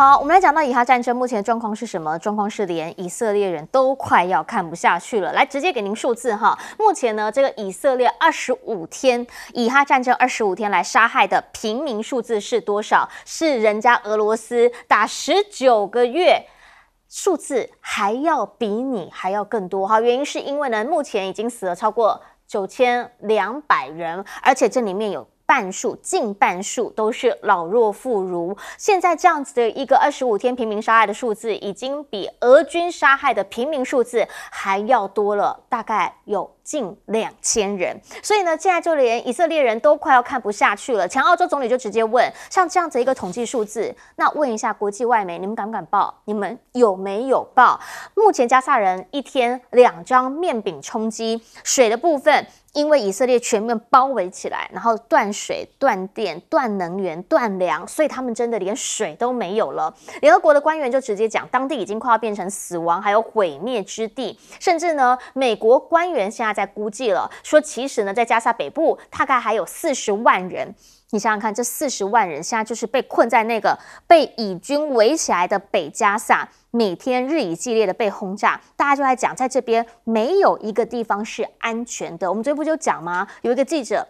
好，我们来讲到以哈战争目前的状况是什么？状况是连以色列人都快要看不下去了。来，直接给您数字哈。目前呢，这个以色列二十五天以哈战争二十五天来杀害的平民数字是多少？是人家俄罗斯打十九个月。数字还要比你还要更多哈，原因是因为呢，目前已经死了超过九千两百人，而且这里面有。半数，近半数都是老弱妇孺。现在这样子的一个二十五天平民杀害的数字，已经比俄军杀害的平民数字还要多了，大概有近两千人。所以呢，现在就连以色列人都快要看不下去了。前澳洲总理就直接问，像这样子一个统计数字，那问一下国际外媒，你们敢不敢报？你们有没有报？目前加萨人一天两张面饼充饥，水的部分。因为以色列全面包围起来，然后断水、断电、断能源、断粮，所以他们真的连水都没有了。联合国的官员就直接讲，当地已经快要变成死亡还有毁灭之地。甚至呢，美国官员现在在估计了，说其实呢，在加沙北部大概还有四十万人。你想想看，这四十万人现在就是被困在那个被以军围起来的北加萨，每天日以继夜的被轰炸。大家就在讲，在这边没有一个地方是安全的。我们这不就讲吗？有一个记者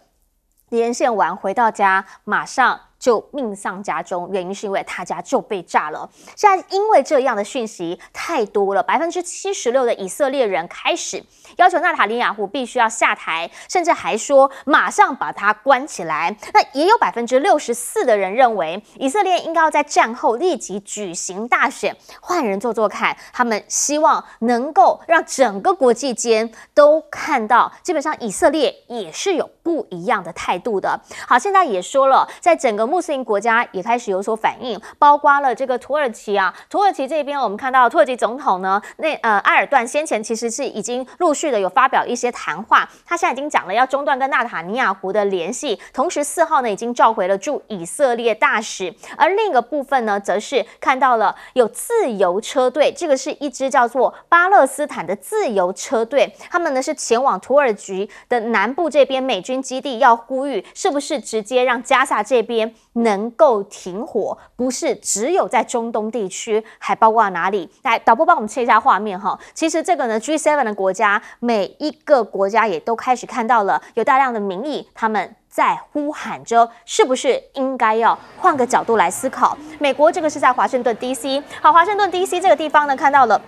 连线完回到家，马上。就命丧家中，原因是因为他家就被炸了。现在因为这样的讯息太多了，百分之七十六的以色列人开始要求纳塔利亚胡必须要下台，甚至还说马上把他关起来。那也有百分之六十四的人认为以色列应该要在战后立即举行大选，换人做做看。他们希望能够让整个国际间都看到，基本上以色列也是有不一样的态度的。好，现在也说了，在整个。穆斯林国家也开始有所反应，包括了这个土耳其啊。土耳其这边，我们看到土耳其总统呢，那呃埃尔段先前其实是已经陆续的有发表一些谈话，他现在已经讲了要中断跟纳塔尼亚胡的联系，同时四号呢已经召回了驻以色列大使。而另一个部分呢，则是看到了有自由车队，这个是一支叫做巴勒斯坦的自由车队，他们呢是前往土耳其的南部这边美军基地，要呼吁是不是直接让加萨这边。能够停火，不是只有在中东地区，还包括哪里？来，导播帮我们切一下画面哈。其实这个呢，G7 的国家，每一个国家也都开始看到了，有大量的民意，他们在呼喊着，是不是应该要换个角度来思考？美国这个是在华盛顿 DC，好，华盛顿 DC 这个地方呢，看到了。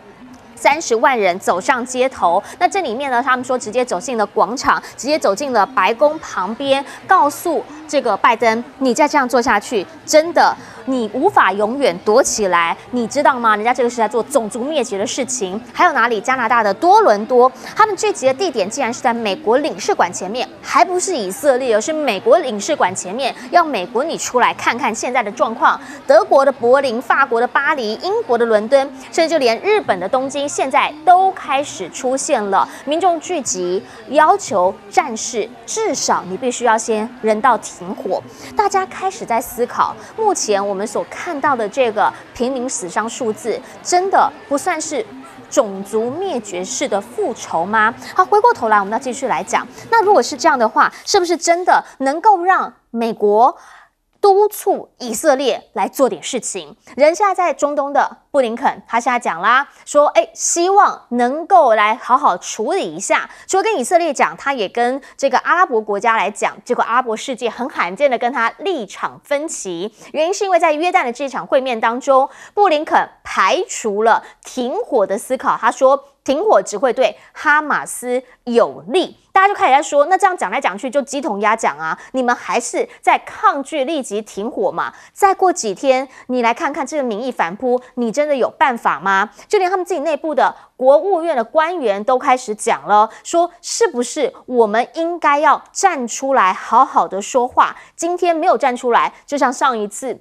三十万人走上街头，那这里面呢，他们说直接走进了广场，直接走进了白宫旁边，告诉这个拜登，你再这样做下去，真的。你无法永远躲起来，你知道吗？人家这个是在做种族灭绝的事情。还有哪里？加拿大的多伦多，他们聚集的地点竟然是在美国领事馆前面，还不是以色列，而是美国领事馆前面，要美国你出来看看现在的状况。德国的柏林、法国的巴黎、英国的伦敦，甚至就连日本的东京，现在都开始出现了民众聚集，要求战事至少你必须要先人道停火。大家开始在思考，目前。我们所看到的这个平民死伤数字，真的不算是种族灭绝式的复仇吗？好，回过头来，我们要继续来讲。那如果是这样的话，是不是真的能够让美国？督促以色列来做点事情。人现在在中东的布林肯，他现在讲啦，说，哎，希望能够来好好处理一下。除了跟以色列讲，他也跟这个阿拉伯国家来讲。结果阿拉伯世界很罕见的跟他立场分歧，原因是因为在约旦的这场会面当中，布林肯排除了停火的思考。他说。停火只会对哈马斯有利，大家就开始在说，那这样讲来讲去就鸡同鸭讲啊！你们还是在抗拒立即停火嘛？再过几天，你来看看这个民意反扑，你真的有办法吗？就连他们自己内部的国务院的官员都开始讲了，说是不是我们应该要站出来好好的说话？今天没有站出来，就像上一次。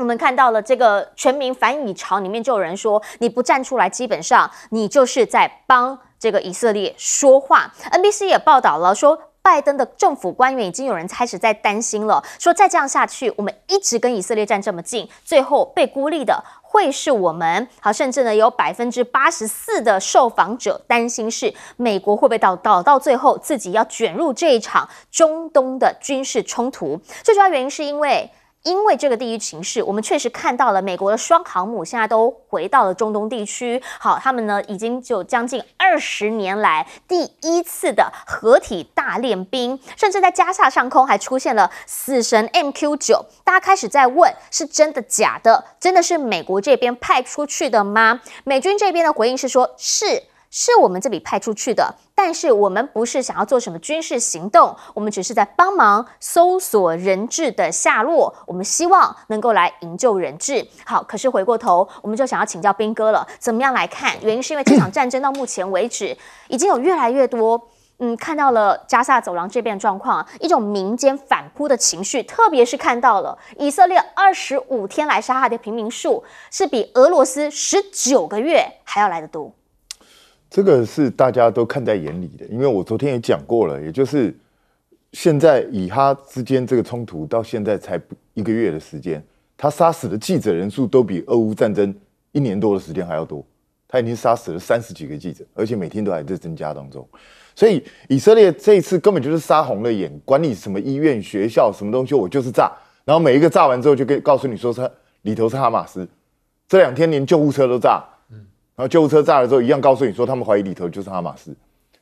我们看到了这个全民反以潮，里面就有人说，你不站出来，基本上你就是在帮这个以色列说话。NBC 也报道了，说拜登的政府官员已经有人开始在担心了，说再这样下去，我们一直跟以色列站这么近，最后被孤立的会是我们。好，甚至呢有百分之八十四的受访者担心是美国会不会到到到最后自己要卷入这一场中东的军事冲突。最主要原因是因为。因为这个地域情势，我们确实看到了美国的双航母现在都回到了中东地区。好，他们呢已经就将近二十年来第一次的合体大练兵，甚至在加萨上空还出现了死神 MQ 九。大家开始在问：是真的假的？真的是美国这边派出去的吗？美军这边的回应是说：是。是我们这里派出去的，但是我们不是想要做什么军事行动，我们只是在帮忙搜索人质的下落，我们希望能够来营救人质。好，可是回过头，我们就想要请教兵哥了，怎么样来看？原因是因为这场战争到目前为止，已经有越来越多，嗯，看到了加萨走廊这边状况，一种民间反扑的情绪，特别是看到了以色列二十五天来杀害的平民数，是比俄罗斯十九个月还要来得多。这个是大家都看在眼里的，因为我昨天也讲过了，也就是现在以哈之间这个冲突到现在才一个月的时间，他杀死的记者人数都比俄乌战争一年多的时间还要多，他已经杀死了三十几个记者，而且每天都还在增加当中，所以以色列这一次根本就是杀红了眼，管你什么医院、学校什么东西，我就是炸，然后每一个炸完之后就跟告诉你说他里头是哈马斯，这两天连救护车都炸。然后救护车炸了之后，一样告诉你说他们怀疑里头就是哈马斯。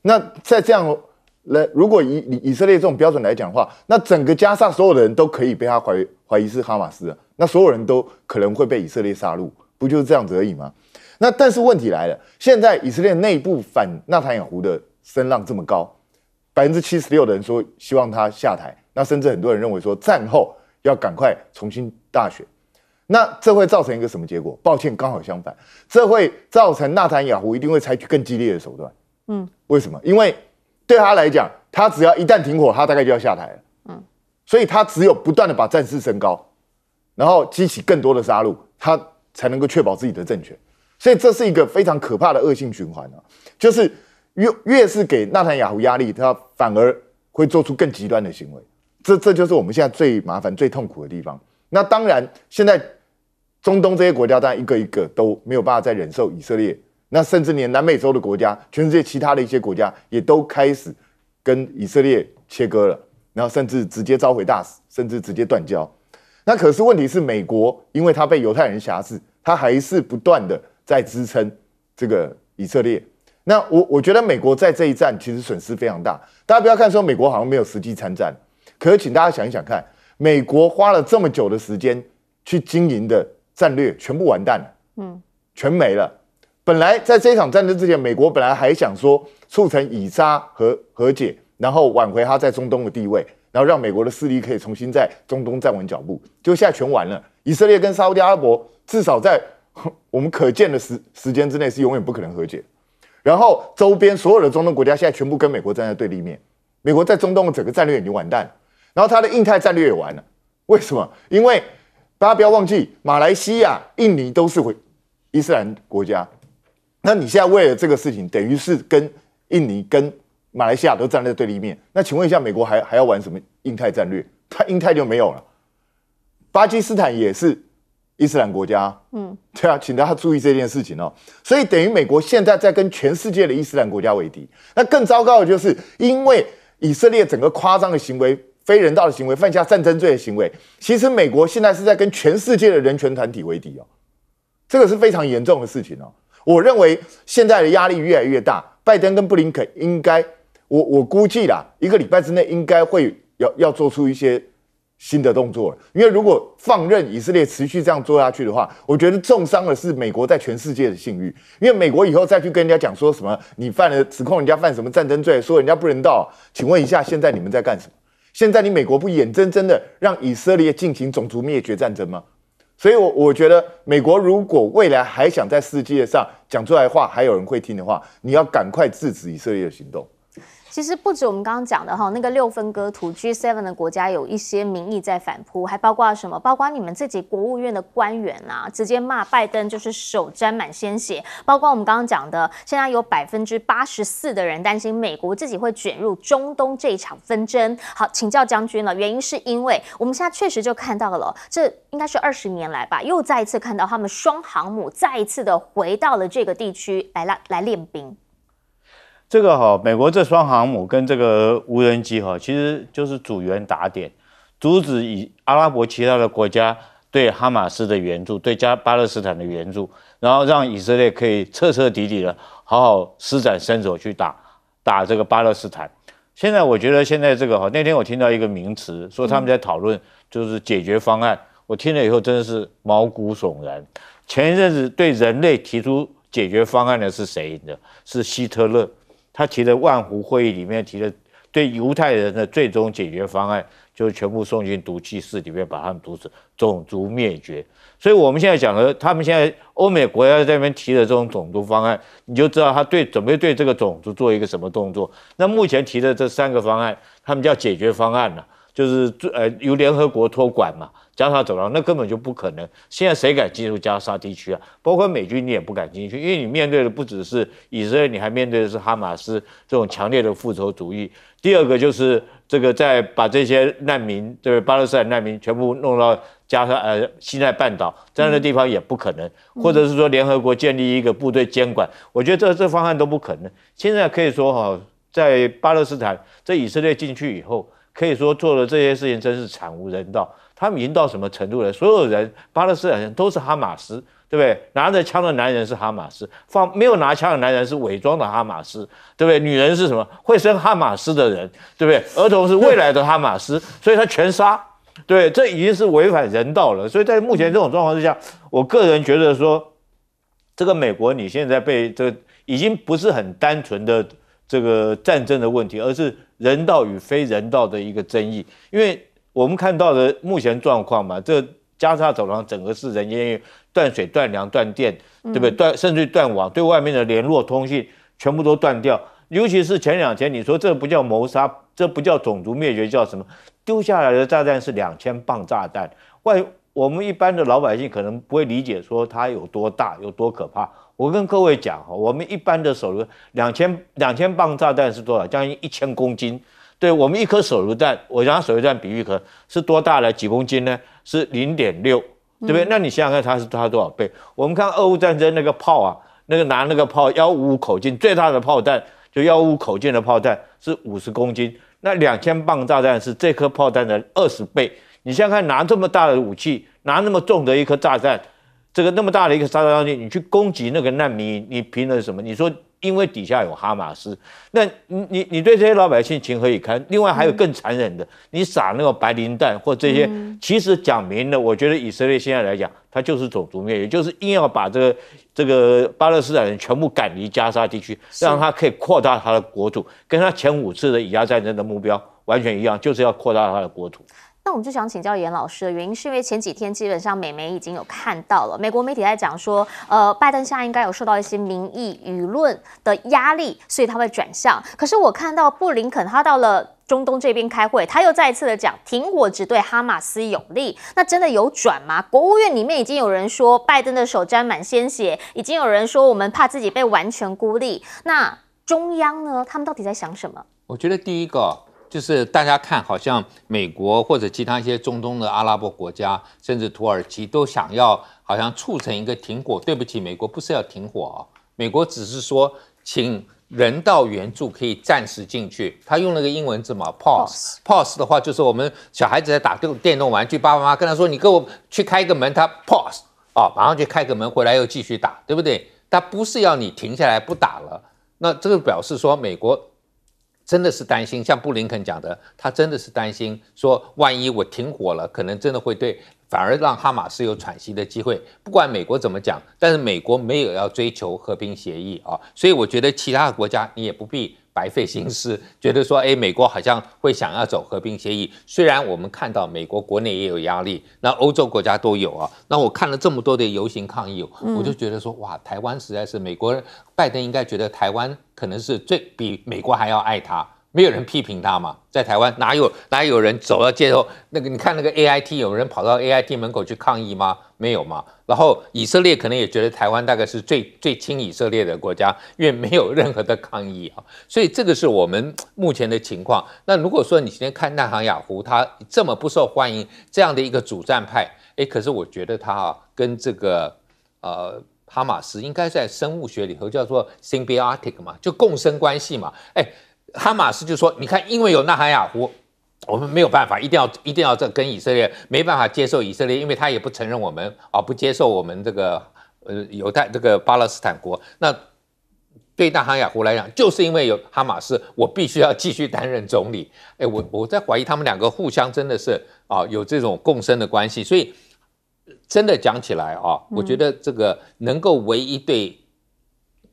那在这样来，如果以以以色列这种标准来讲的话，那整个加上所有的人都可以被他怀怀疑是哈马斯啊，那所有人都可能会被以色列杀戮，不就是这样子而已吗？那但是问题来了，现在以色列内部反纳坦雅胡的声浪这么高，百分之七十六的人说希望他下台，那甚至很多人认为说战后要赶快重新大选。那这会造成一个什么结果？抱歉，刚好相反，这会造成纳坦雅胡一定会采取更激烈的手段。嗯，为什么？因为对他来讲，他只要一旦停火，他大概就要下台了。嗯，所以他只有不断的把战事升高，然后激起更多的杀戮，他才能够确保自己的政权。所以这是一个非常可怕的恶性循环啊！就是越越是给纳坦雅胡压力，他反而会做出更极端的行为。这这就是我们现在最麻烦、最痛苦的地方。那当然，现在。中东这些国家当然一个一个都没有办法再忍受以色列，那甚至连南美洲的国家，全世界其他的一些国家也都开始跟以色列切割了，然后甚至直接召回大使，甚至直接断交。那可是问题是，美国因为它被犹太人辖制，它还是不断的在支撑这个以色列。那我我觉得美国在这一战其实损失非常大。大家不要看说美国好像没有实际参战，可是请大家想一想看，美国花了这么久的时间去经营的。战略全部完蛋了，嗯，全没了。本来在这一场战争之前，美国本来还想说促成以沙和和解，然后挽回他在中东的地位，然后让美国的势力可以重新在中东站稳脚步。就现在全完了。以色列跟沙特阿拉伯至少在我们可见的时时间之内是永远不可能和解。然后周边所有的中东国家现在全部跟美国站在对立面。美国在中东的整个战略已经完蛋了，然后他的印太战略也完了。为什么？因为。大家不要忘记，马来西亚、印尼都是回伊斯兰国家。那你现在为了这个事情，等于是跟印尼、跟马来西亚都站在对立面。那请问一下，美国还还要玩什么印太战略？它印太就没有了。巴基斯坦也是伊斯兰国家，嗯，对啊，请大家注意这件事情哦。所以等于美国现在在跟全世界的伊斯兰国家为敌。那更糟糕的就是，因为以色列整个夸张的行为。非人道的行为，犯下战争罪的行为，其实美国现在是在跟全世界的人权团体为敌哦，这个是非常严重的事情哦。我认为现在的压力越来越大，拜登跟布林肯应该，我我估计啦，一个礼拜之内应该会要要做出一些新的动作了。因为如果放任以色列持续这样做下去的话，我觉得重伤的是美国在全世界的信誉。因为美国以后再去跟人家讲说什么，你犯了指控人家犯什么战争罪，说人家不人道，请问一下，现在你们在干什么？现在你美国不眼睁睁的让以色列进行种族灭绝战争吗？所以，我我觉得美国如果未来还想在世界上讲出来话，还有人会听的话，你要赶快制止以色列的行动。其实不止我们刚刚讲的哈，那个六分割图 G7 的国家有一些民意在反扑，还包括什么？包括你们自己国务院的官员啊，直接骂拜登就是手沾满鲜血。包括我们刚刚讲的，现在有百分之八十四的人担心美国自己会卷入中东这一场纷争。好，请教将军了，原因是因为我们现在确实就看到了，这应该是二十年来吧，又再一次看到他们双航母再一次的回到了这个地区来来来练兵。这个哈，美国这双航母跟这个无人机哈，其实就是组员打点。阻止以阿拉伯其他的国家对哈马斯的援助，对加巴勒斯坦的援助，然后让以色列可以彻彻底底的好好施展身手去打打这个巴勒斯坦。现在我觉得现在这个哈，那天我听到一个名词，说他们在讨论就是解决方案，我听了以后真的是毛骨悚然。前一阵子对人类提出解决方案的是谁呢？是希特勒，他提的万湖会议里面提的对犹太人的最终解决方案，就是全部送进毒气室里面把他们毒死，种族灭绝。所以我们现在讲的，他们现在欧美国家在那边提的这种种族方案，你就知道他对准备对这个种族做一个什么动作。那目前提的这三个方案，他们叫解决方案呢，就是呃由联合国托管嘛，加沙走廊那根本就不可能。现在谁敢进入加沙地区啊？包括美军你也不敢进去，因为你面对的不只是以色列，你还面对的是哈马斯这种强烈的复仇主义。第二个就是这个在把这些难民，这个巴勒斯坦难民全部弄到。加沙呃，西奈半岛这样的地方也不可能，或者是说联合国建立一个部队监管，我觉得这这方案都不可能。现在可以说哈，在巴勒斯坦，在以色列进去以后，可以说做的这些事情真是惨无人道。他们已经到什么程度了？所有人，巴勒斯坦人都是哈马斯，对不对？拿着枪的男人是哈马斯，放没有拿枪的男人是伪装的哈马斯，对不对？女人是什么？会生哈马斯的人，对不对？儿童是未来的哈马斯，所以他全杀。对，这已经是违反人道了。所以在目前这种状况之下，我个人觉得说，这个美国你现在被这已经不是很单纯的这个战争的问题，而是人道与非人道的一个争议。因为我们看到的目前状况嘛，这加沙走廊整个是人间断水、断粮、断电，对不对？断甚至断网，对外面的联络通信全部都断掉。尤其是前两天，你说这不叫谋杀，这不叫种族灭绝，叫什么？丢下来的炸弹是两千磅炸弹，外我们一般的老百姓可能不会理解说它有多大有多可怕。我跟各位讲哈，我们一般的手榴两千两千磅炸弹是多少？将近一千公斤。对我们一颗手榴弹，我拿手榴弹比喻可是多大呢？几公斤呢？是零点六，对不对？那你想想看，它是它多少倍？我们看俄乌战争那个炮啊，那个拿那个炮幺五五口径最大的炮弹，就幺五口径的炮弹是五十公斤。那两千磅炸弹是这颗炮弹的二十倍。你想想看，拿这么大的武器，拿那么重的一颗炸弹，这个那么大的一个杀伤力，你去攻击那个难民，你凭了什么？你说？因为底下有哈马斯，那你你你对这些老百姓情何以堪？另外还有更残忍的，你撒那个白磷弹或这些，其实讲明了，我觉得以色列现在来讲，它就是种族灭，也就是硬要把这个这个巴勒斯坦人全部赶离加沙地区，让他可以扩大他的国土，跟他前五次的以亚战争的目标完全一样，就是要扩大他的国土。那我们就想请教严老师的原因，是因为前几天基本上美媒已经有看到了，美国媒体在讲说，呃，拜登现在应该有受到一些民意舆论的压力，所以他会转向。可是我看到布林肯他到了中东这边开会，他又再一次的讲停火只对哈马斯有利，那真的有转吗？国务院里面已经有人说拜登的手沾满鲜血，已经有人说我们怕自己被完全孤立。那中央呢？他们到底在想什么？我觉得第一个。就是大家看，好像美国或者其他一些中东的阿拉伯国家，甚至土耳其都想要好像促成一个停火。对不起，美国不是要停火啊，美国只是说请人道援助可以暂时进去。他用了个英文字嘛，pause。pause 的话就是我们小孩子在打电电动玩具，爸爸妈妈跟他说：“你给我去开个门。”他 pause 啊，马上就开个门回来又继续打，对不对？他不是要你停下来不打了。那这个表示说美国。真的是担心，像布林肯讲的，他真的是担心，说万一我停火了，可能真的会对，反而让哈马斯有喘息的机会。不管美国怎么讲，但是美国没有要追求和平协议啊，所以我觉得其他国家你也不必白费心思，觉得说，哎，美国好像会想要走和平协议。虽然我们看到美国国内也有压力，那欧洲国家都有啊。那我看了这么多的游行抗议，我就觉得说，哇，台湾实在是美国拜登应该觉得台湾。可能是最比美国还要爱他，没有人批评他嘛。在台湾哪有哪有人走到街头？那个你看那个 A I T，有人跑到 A I T 门口去抗议吗？没有嘛。然后以色列可能也觉得台湾大概是最最亲以色列的国家，因为没有任何的抗议啊。所以这个是我们目前的情况。那如果说你今天看纳航雅胡，他这么不受欢迎，这样的一个主战派，哎，可是我觉得他啊，跟这个呃。哈马斯应该在生物学里头叫做 symbiotic 嘛，就共生关系嘛。哎，哈马斯就说，你看，因为有纳哈亚胡，我们没有办法，一定要一定要这跟以色列没办法接受以色列，因为他也不承认我们啊，不接受我们这个呃犹太这个巴勒斯坦国。那对纳哈雅胡来讲，就是因为有哈马斯，我必须要继续担任总理。哎，我我在怀疑他们两个互相真的是啊有这种共生的关系，所以真的讲起来啊，我觉得这个能够唯一对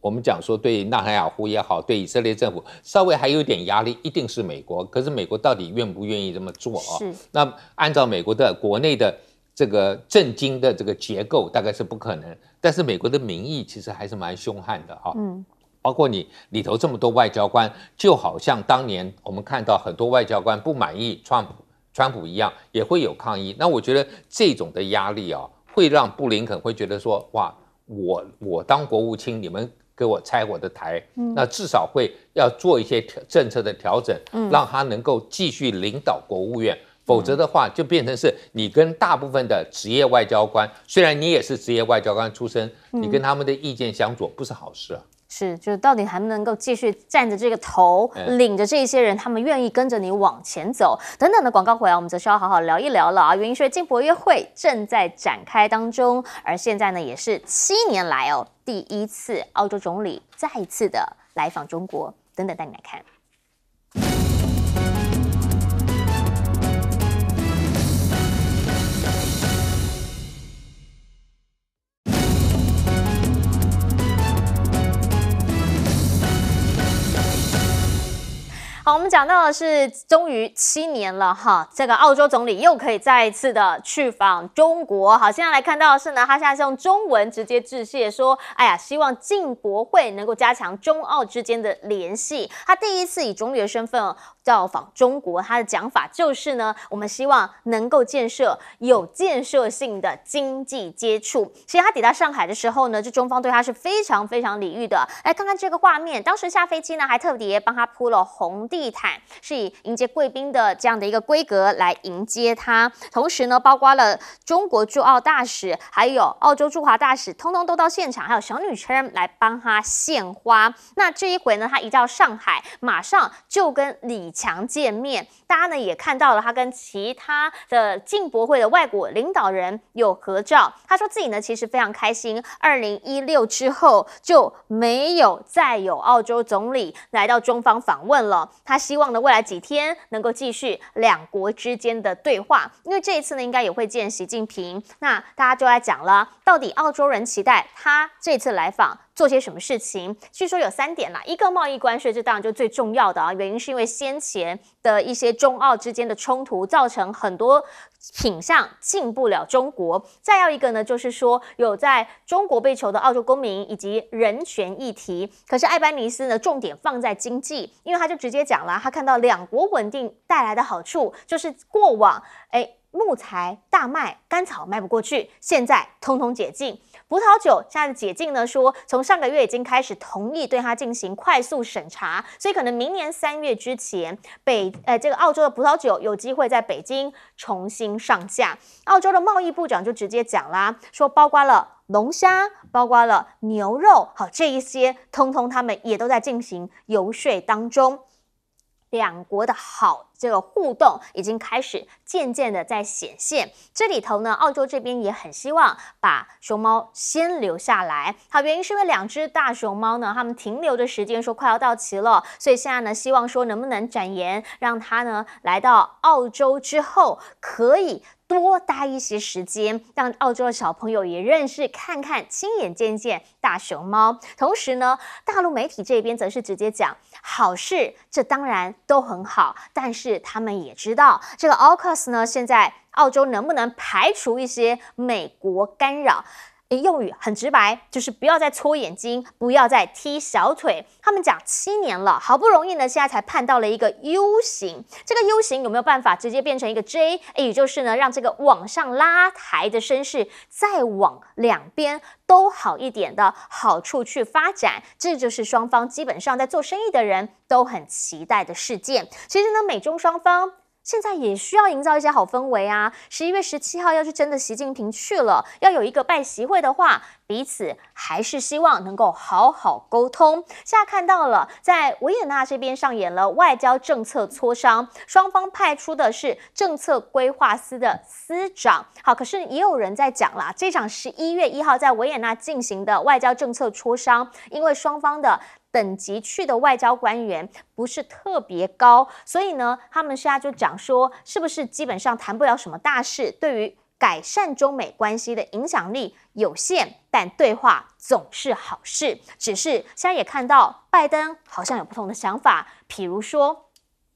我们讲说对纳海雅胡也好，对以色列政府稍微还有点压力，一定是美国。可是美国到底愿不愿意这么做啊？是。那按照美国的国内的这个政经的这个结构，大概是不可能。但是美国的民意其实还是蛮凶悍的啊。嗯。包括你里头这么多外交官，就好像当年我们看到很多外交官不满意川普，川普一样，也会有抗议。那我觉得这种的压力啊，会让布林肯会觉得说，哇，我我当国务卿，你们给我拆我的台，那至少会要做一些政策的调整，让他能够继续领导国务院。否则的话，就变成是你跟大部分的职业外交官，虽然你也是职业外交官出身，你跟他们的意见相左，不是好事啊。是，就是到底还能够继续站着这个头，领着这些人，他们愿意跟着你往前走，等等的广告回来，我们则需要好好聊一聊了啊。原因是进博约会正在展开当中，而现在呢，也是七年来哦第一次，澳洲总理再一次的来访中国，等等带你来看。好，我们讲到的是，终于七年了哈，这个澳洲总理又可以再一次的去访中国。好，现在来看到的是呢，他现在是用中文直接致谢，说，哎呀，希望进博会能够加强中澳之间的联系。他第一次以总理的身份。造访中国，他的讲法就是呢，我们希望能够建设有建设性的经济接触。其实他抵达上海的时候呢，就中方对他是非常非常礼遇的。来看看这个画面，当时下飞机呢，还特别帮他铺了红地毯，是以迎接贵宾的这样的一个规格来迎接他。同时呢，包括了中国驻澳大使，还有澳洲驻华大使，通通都到现场，还有小女生来帮他献花。那这一回呢，他一到上海，马上就跟李。强见面，大家呢也看到了他跟其他的进博会的外国领导人有合照。他说自己呢其实非常开心，二零一六之后就没有再有澳洲总理来到中方访问了。他希望呢未来几天能够继续两国之间的对话，因为这一次呢应该也会见习近平。那大家就来讲了，到底澳洲人期待他这次来访。做些什么事情？据说有三点啦，一个贸易关税，这当然就最重要的啊。原因是因为先前的一些中澳之间的冲突，造成很多品相进不了中国。再要一个呢，就是说有在中国被囚的澳洲公民以及人权议题。可是艾班尼斯呢，重点放在经济，因为他就直接讲了，他看到两国稳定带来的好处，就是过往哎木材、大麦、甘草卖不过去，现在通通解禁。葡萄酒现在解禁呢，说从上个月已经开始同意对它进行快速审查，所以可能明年三月之前，北呃这个澳洲的葡萄酒有机会在北京重新上架。澳洲的贸易部长就直接讲啦，说包括了龙虾，包括了牛肉，好这一些，通通他们也都在进行游说当中。两国的好这个互动已经开始渐渐的在显现。这里头呢，澳洲这边也很希望把熊猫先留下来。好，原因是因为两只大熊猫呢，它们停留的时间说快要到齐了，所以现在呢，希望说能不能展延，让它呢来到澳洲之后可以。多待一些时间，让澳洲的小朋友也认识、看看、亲眼见见大熊猫。同时呢，大陆媒体这边则是直接讲好事，这当然都很好，但是他们也知道这个 AUKUS 呢，现在澳洲能不能排除一些美国干扰？用语很直白，就是不要再搓眼睛，不要再踢小腿。他们讲七年了，好不容易呢，现在才判到了一个 U 型。这个 U 型有没有办法直接变成一个 J？也就是呢，让这个往上拉抬的身势再往两边都好一点的好处去发展。这就是双方基本上在做生意的人都很期待的事件。其实呢，美中双方。现在也需要营造一些好氛围啊！十一月十七号要去真的习近平去了，要有一个拜习会的话，彼此还是希望能够好好沟通。现在看到了，在维也纳这边上演了外交政策磋商，双方派出的是政策规划司的司长。好，可是也有人在讲啦，这场十一月一号在维也纳进行的外交政策磋商，因为双方的。等级去的外交官员不是特别高，所以呢，他们现在就讲说，是不是基本上谈不了什么大事？对于改善中美关系的影响力有限，但对话总是好事。只是现在也看到拜登好像有不同的想法，比如说。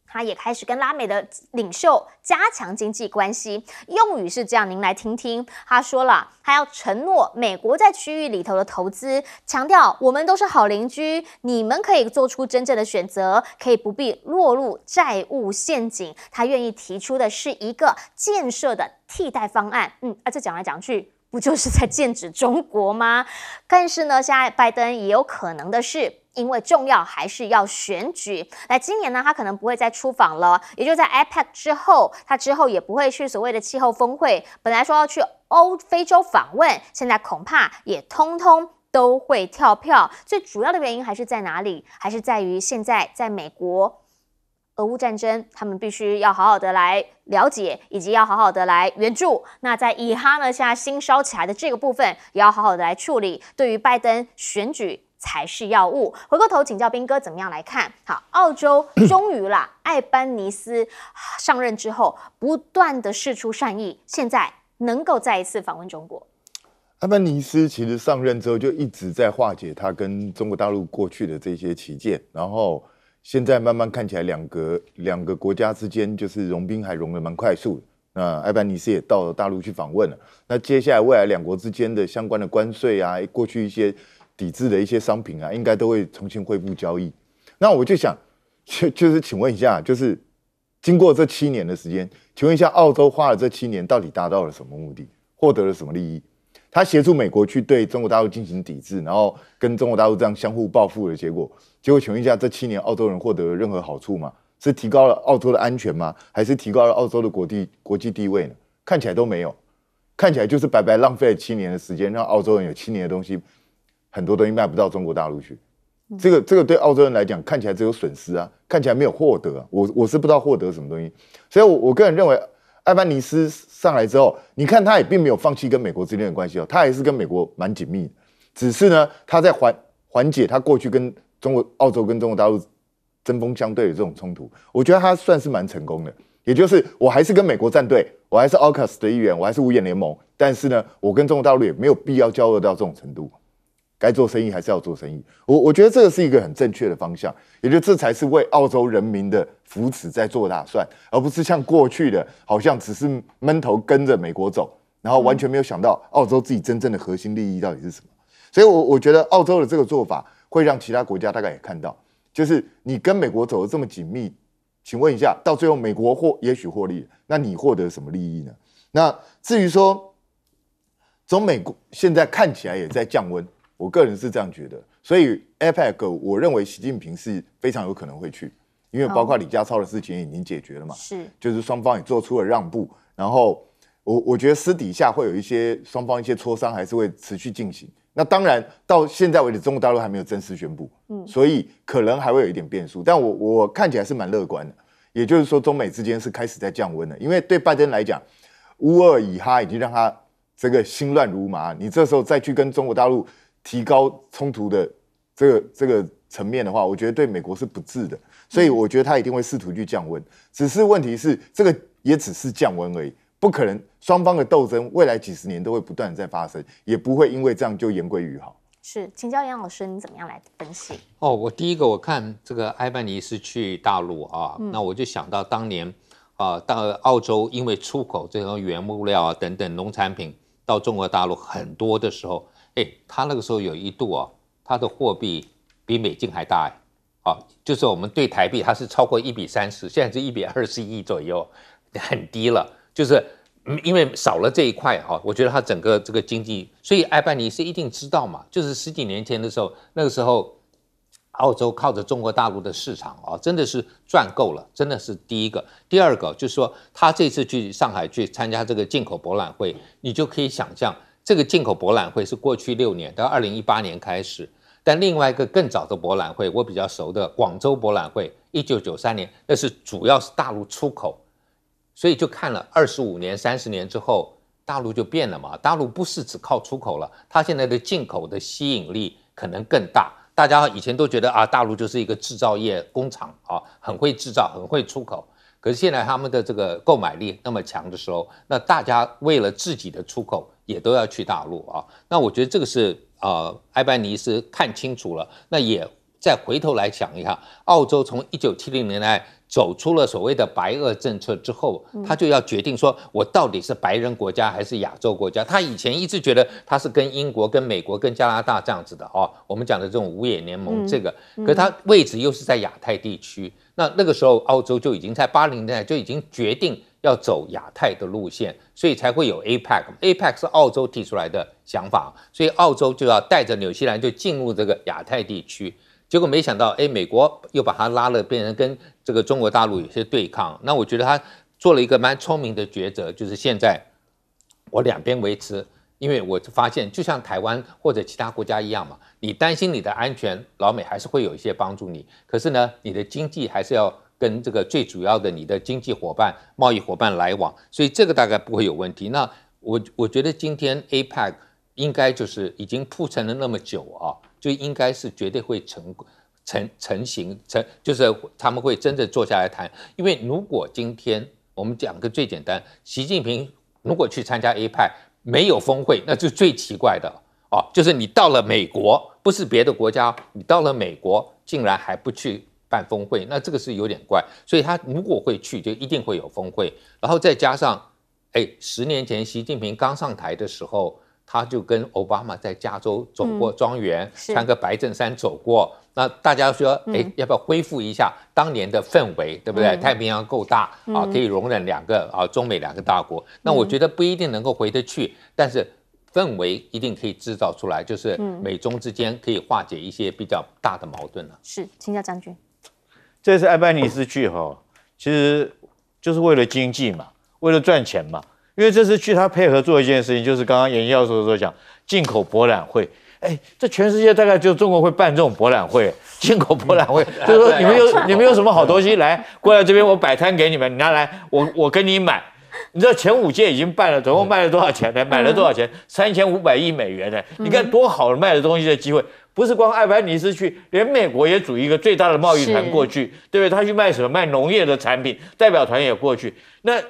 他也开始跟拉美的领袖加强经济关系，用语是这样，您来听听。他说了，他要承诺美国在区域里头的投资，强调我们都是好邻居，你们可以做出真正的选择，可以不必落入债务陷阱。他愿意提出的是一个建设的替代方案。嗯，啊，这讲来讲去。不就是在 剑指中国吗？但是呢，现在拜登也有可能的是，因为重要还是要选举。那，今年呢，他可能不会再出访了，也就在 IPAC 之后，他之后也不会去所谓的气候峰会。本来说要去欧非洲访问，现在恐怕也通通都会跳票。最主要的原因还是在哪里？还是在于现在在美国。俄乌战争，他们必须要好好的来了解，以及要好好的来援助。那在以哈呢，现在新烧起来的这个部分，也要好好的来处理。对于拜登选举才是要物。回过头请教斌哥怎么样来看？好，澳洲 终于啦，艾班尼斯上任之后，不断的示出善意，现在能够再一次访问中国。艾班尼斯其实上任之后就一直在化解他跟中国大陆过去的这些旗舰，然后。现在慢慢看起来，两个两个国家之间就是融冰还融的蛮快速的。那艾班尼斯也到了大陆去访问了。那接下来未来两国之间的相关的关税啊，过去一些抵制的一些商品啊，应该都会重新恢复交易。那我就想，就就是请问一下，就是经过这七年的时间，请问一下，澳洲花了这七年到底达到了什么目的，获得了什么利益？他协助美国去对中国大陆进行抵制，然后跟中国大陆这样相互报复的结果，结果请问一下，这七年澳洲人获得了任何好处吗？是提高了澳洲的安全吗？还是提高了澳洲的国地国际地位呢？看起来都没有，看起来就是白白浪费了七年的时间，让澳洲人有七年的东西，很多东西卖不到中国大陆去。这个这个对澳洲人来讲，看起来只有损失啊，看起来没有获得。啊我我是不知道获得什么东西，所以，我我个人认为。艾班尼斯上来之后，你看他也并没有放弃跟美国之间的关系哦，他还是跟美国蛮紧密的。只是呢，他在缓缓解他过去跟中国、澳洲跟中国大陆针锋相对的这种冲突。我觉得他算是蛮成功的，也就是我还是跟美国站队，我还是奥卡斯的一员，我还是五眼联盟。但是呢，我跟中国大陆也没有必要交恶到这种程度。该做生意还是要做生意，我我觉得这个是一个很正确的方向，也就这才是为澳洲人民的福祉在做打算，而不是像过去的，好像只是闷头跟着美国走，然后完全没有想到澳洲自己真正的核心利益到底是什么。所以，我我觉得澳洲的这个做法会让其他国家大概也看到，就是你跟美国走的这么紧密，请问一下，到最后美国获也许获利，那你获得什么利益呢？那至于说中美国现在看起来也在降温。我个人是这样觉得，所以 APEC 我认为习近平是非常有可能会去，因为包括李家超的事情已经解决了嘛，是，就是双方也做出了让步，然后我我觉得私底下会有一些双方一些磋商还是会持续进行。那当然到现在为止，中国大陆还没有正式宣布，嗯，所以可能还会有一点变数，但我我看起来是蛮乐观的，也就是说中美之间是开始在降温了，因为对拜登来讲，乌二以哈已经让他这个心乱如麻，你这时候再去跟中国大陆。提高冲突的这个这个层面的话，我觉得对美国是不智的，所以我觉得他一定会试图去降温。只是问题是，这个也只是降温而已，不可能双方的斗争未来几十年都会不断在发生，也不会因为这样就言归于好。是，请教杨老师，你怎么样来分析？哦，我第一个我看这个埃班尼是去大陆啊，那我就想到当年啊，到澳洲因为出口这种原物料啊等等农产品到中国大陆很多的时候。哎，他那个时候有一度哦，他的货币比美金还大哎，哦，就是我们对台币它是超过一比三十，现在是一比二十亿左右，很低了。就是因为少了这一块哈，我觉得他整个这个经济，所以艾班尼是一定知道嘛。就是十几年前的时候，那个时候澳洲靠着中国大陆的市场啊，真的是赚够了，真的是第一个。第二个就是说，他这次去上海去参加这个进口博览会，你就可以想象，这个进口博览会是过去六年到二零一八年开始，但另外一个更早的博览会，我比较熟的广州博览会，一九九三年，那是主要是大陆出口，所以就看了二十五年、三十年之后，大陆就变了嘛。大陆不是只靠出口了，它现在的进口的吸引力可能更大。大家以前都觉得啊，大陆就是一个制造业工厂啊，很会制造，很会出口。可是现在他们的这个购买力那么强的时候，那大家为了自己的出口也都要去大陆啊。那我觉得这个是呃，埃班尼斯看清楚了，那也再回头来想一下，澳洲从一九七零年代。走出了所谓的白俄政策之后，他就要决定说，我到底是白人国家还是亚洲国家？他以前一直觉得他是跟英国、跟美国、跟加拿大这样子的哦。我们讲的这种五眼联盟，这个，可他位置又是在亚太地区。那那个时候，澳洲就已经在八零年代就已经决定要走亚太的路线，所以才会有 APEC。APEC 是澳洲提出来的想法，所以澳洲就要带着纽西兰就进入这个亚太地区。结果没想到，哎，美国又把它拉了，变成跟这个中国大陆有些对抗。那我觉得他做了一个蛮聪明的抉择，就是现在我两边维持，因为我发现就像台湾或者其他国家一样嘛，你担心你的安全，老美还是会有一些帮助你。可是呢，你的经济还是要跟这个最主要的你的经济伙伴、贸易伙伴来往，所以这个大概不会有问题。那我我觉得今天 APEC 应该就是已经铺陈了那么久啊。就应该是绝对会成成成型成，就是他们会真的坐下来谈。因为如果今天我们讲个最简单，习近平如果去参加 APEC 没有峰会，那就最奇怪的哦。就是你到了美国，不是别的国家，你到了美国竟然还不去办峰会，那这个是有点怪。所以他如果会去，就一定会有峰会。然后再加上，哎，十年前习近平刚上台的时候。他就跟奥巴马在加州走过庄园，穿个白衬衫走过。那大家说，哎，要不要恢复一下当年的氛围，对不对？太平洋够大啊，可以容忍两个啊，中美两个大国。那我觉得不一定能够回得去，但是氛围一定可以制造出来，就是美中之间可以化解一些比较大的矛盾了。是，请教将军。这次艾班尼斯去哈，其实就是为了经济嘛，为了赚钱嘛。因为这次去他配合做一件事情，就是刚刚严教授所讲进口博览会。哎，这全世界大概就中国会办这种博览会，进口博览会，就是说你们有你们有什么好东西来过来这边，我摆摊给你们，你拿来，我我跟你买。你知道前五届已经办了，总共卖了多少钱呢？买了多少钱？三千五百亿美元呢？你看多好的卖的东西的机会，不是光艾班尼斯去，连美国也组一个最大的贸易团过去，对不对？他去卖什么？卖农业的产品，代表团也过去。那。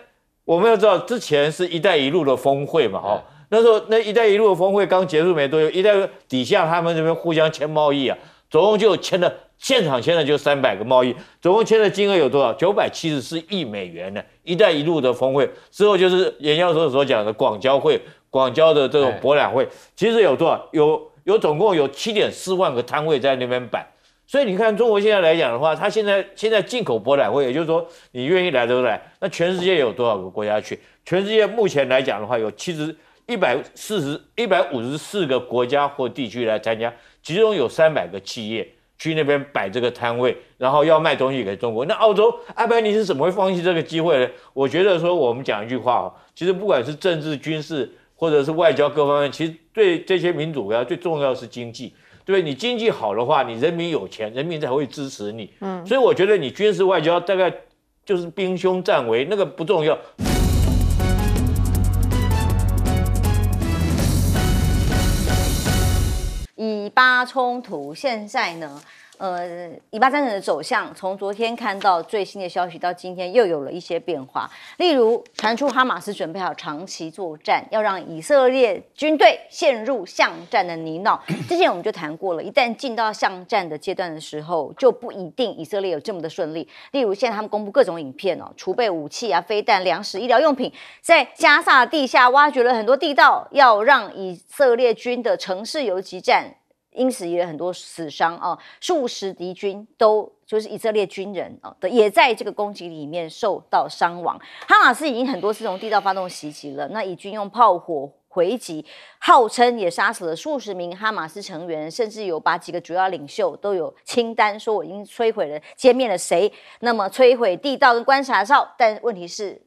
我们要知道，之前是一带一路的峰会嘛，哈，那时候那一带一路的峰会刚结束没多久，一带底下他们这边互相签贸易啊，总共就签了现场签了就三百个贸易，总共签的金额有多少？九百七十四亿美元呢。一带一路的峰会之后，就是严教授所讲的广交会、广交的这种博览会，其实有多少？有有总共有七点四万个摊位在那边摆。所以你看，中国现在来讲的话，它现在现在进口博览会，也就是说，你愿意来都来。那全世界有多少个国家去？全世界目前来讲的话，有七十一百四十一百五十四个国家或地区来参加，其中有三百个企业去那边摆这个摊位，然后要卖东西给中国。那澳洲阿班尼是怎么会放弃这个机会呢？我觉得说，我们讲一句话啊，其实不管是政治、军事或者是外交各方面，其实对这些民主国家最重要是经济。对你经济好的话，你人民有钱，人民才会支持你。嗯，所以我觉得你军事外交大概就是兵凶战危，那个不重要。以巴冲突现在呢？呃，以巴战争的走向，从昨天看到最新的消息，到今天又有了一些变化。例如，传出哈马斯准备好长期作战，要让以色列军队陷入巷战的泥淖。之前我们就谈过了，一旦进到巷战的阶段的时候，就不一定以色列有这么的顺利。例如，现在他们公布各种影片哦，储备武器啊、飞弹、粮食、医疗用品，在加萨地下挖掘了很多地道，要让以色列军的城市游击战。因此也有很多死伤啊，数十敌军都就是以色列军人啊的，也在这个攻击里面受到伤亡。哈马斯已经很多次从地道发动袭击了，那以军用炮火回击，号称也杀死了数十名哈马斯成员，甚至有把几个主要领袖都有清单，说我已经摧毁了、歼灭了谁，那么摧毁地道跟观察哨，但问题是。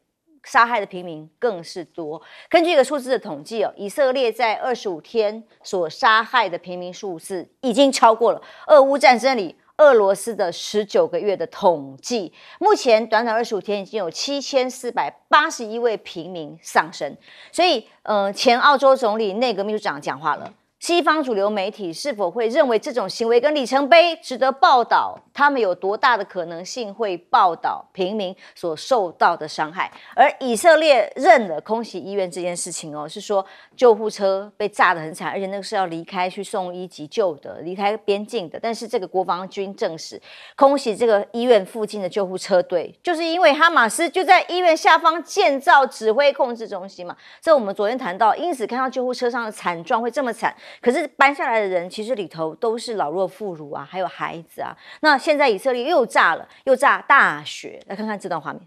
杀害的平民更是多。根据一个数字的统计哦，以色列在二十五天所杀害的平民数字已经超过了俄乌战争里俄罗斯的十九个月的统计。目前短短二十五天，已经有七千四百八十一位平民丧生。所以，呃，前澳洲总理内阁秘书长讲话了。西方主流媒体是否会认为这种行为跟里程碑值得报道？他们有多大的可能性会报道平民所受到的伤害？而以色列认了空袭医院这件事情哦，是说救护车被炸得很惨，而且那个是要离开去送医急救的，离开边境的。但是这个国防军证实，空袭这个医院附近的救护车队，就是因为哈马斯就在医院下方建造指挥控制中心嘛。这我们昨天谈到，因此看到救护车上的惨状会这么惨。可是搬下来的人，其实里头都是老弱妇孺啊，还有孩子啊。那现在以色列又炸了，又炸大学，来看看这段画面。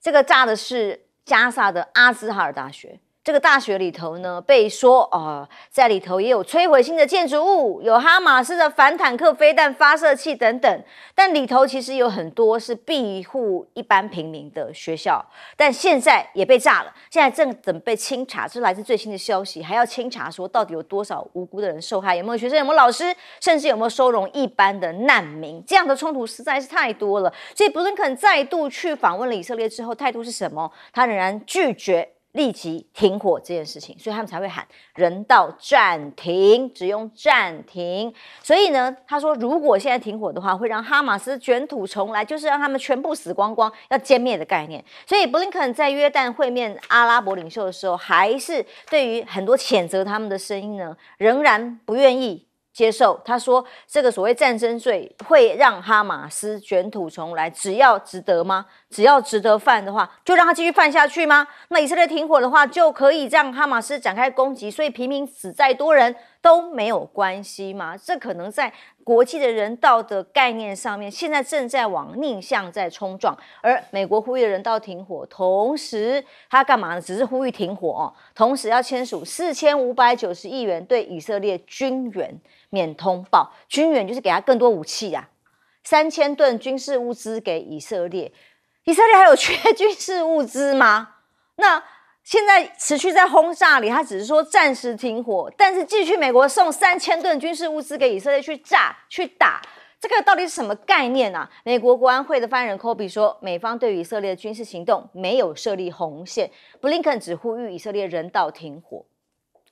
这个炸的是加萨的阿兹哈尔大学。这个大学里头呢，被说啊，在里头也有摧毁性的建筑物，有哈马斯的反坦克飞弹发射器等等。但里头其实有很多是庇护一般平民的学校，但现在也被炸了。现在正准备清查，这是来自最新的消息，还要清查说到底有多少无辜的人受害，有没有学生，有没有老师，甚至有没有收容一般的难民。这样的冲突实在是太多了。所以布林肯再度去访问了以色列之后，态度是什么？他仍然拒绝。立即停火这件事情，所以他们才会喊人道暂停，只用暂停。所以呢，他说如果现在停火的话，会让哈马斯卷土重来，就是让他们全部死光光，要歼灭的概念。所以布林肯在约旦会面阿拉伯领袖的时候，还是对于很多谴责他们的声音呢，仍然不愿意。接受他说，这个所谓战争罪会让哈马斯卷土重来，只要值得吗？只要值得犯的话，就让他继续犯下去吗？那以色列停火的话，就可以让哈马斯展开攻击，所以平民死再多人都没有关系吗？这可能在国际的人道的概念上面，现在正在往逆向在冲撞。而美国呼吁人道停火，同时他干嘛呢？只是呼吁停火哦，同时要签署四千五百九十亿元对以色列军援。免通报军援就是给他更多武器呀，三千吨军事物资给以色列，以色列还有缺 军事物资吗？那现在持续在轰炸里，他只是说暂时停火，但是继续美国送三千吨军事物资给以色列去炸去打，这个到底是什么概念啊？美国国安会的发言人科比说，美方对以色列的军事行动没有设立红线，布林肯只呼吁以色列人道停火，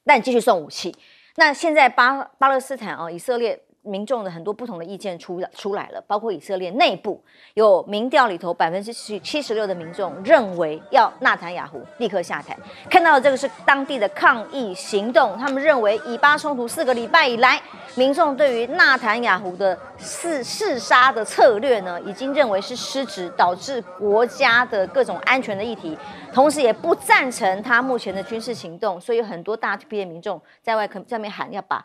但继续送武器。那现在巴巴勒斯坦啊，以色列。民众的很多不同的意见出出来了，包括以色列内部有民调里头百分之七七十六的民众认为要纳坦雅胡立刻下台。看到的这个是当地的抗议行动，他们认为以巴冲突四个礼拜以来，民众对于纳坦雅胡的弑弑杀的策略呢，已经认为是失职，导致国家的各种安全的议题，同时也不赞成他目前的军事行动，所以很多大批的民众在外可上面喊要把。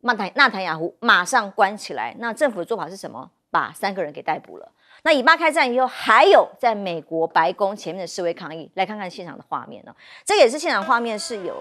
纳坦纳坦雅胡马上关起来。那政府的做法是什么？把三个人给逮捕了。那以巴开战以后，还有在美国白宫前面的示威抗议，来看看现场的画面呢。这也是现场画面，是有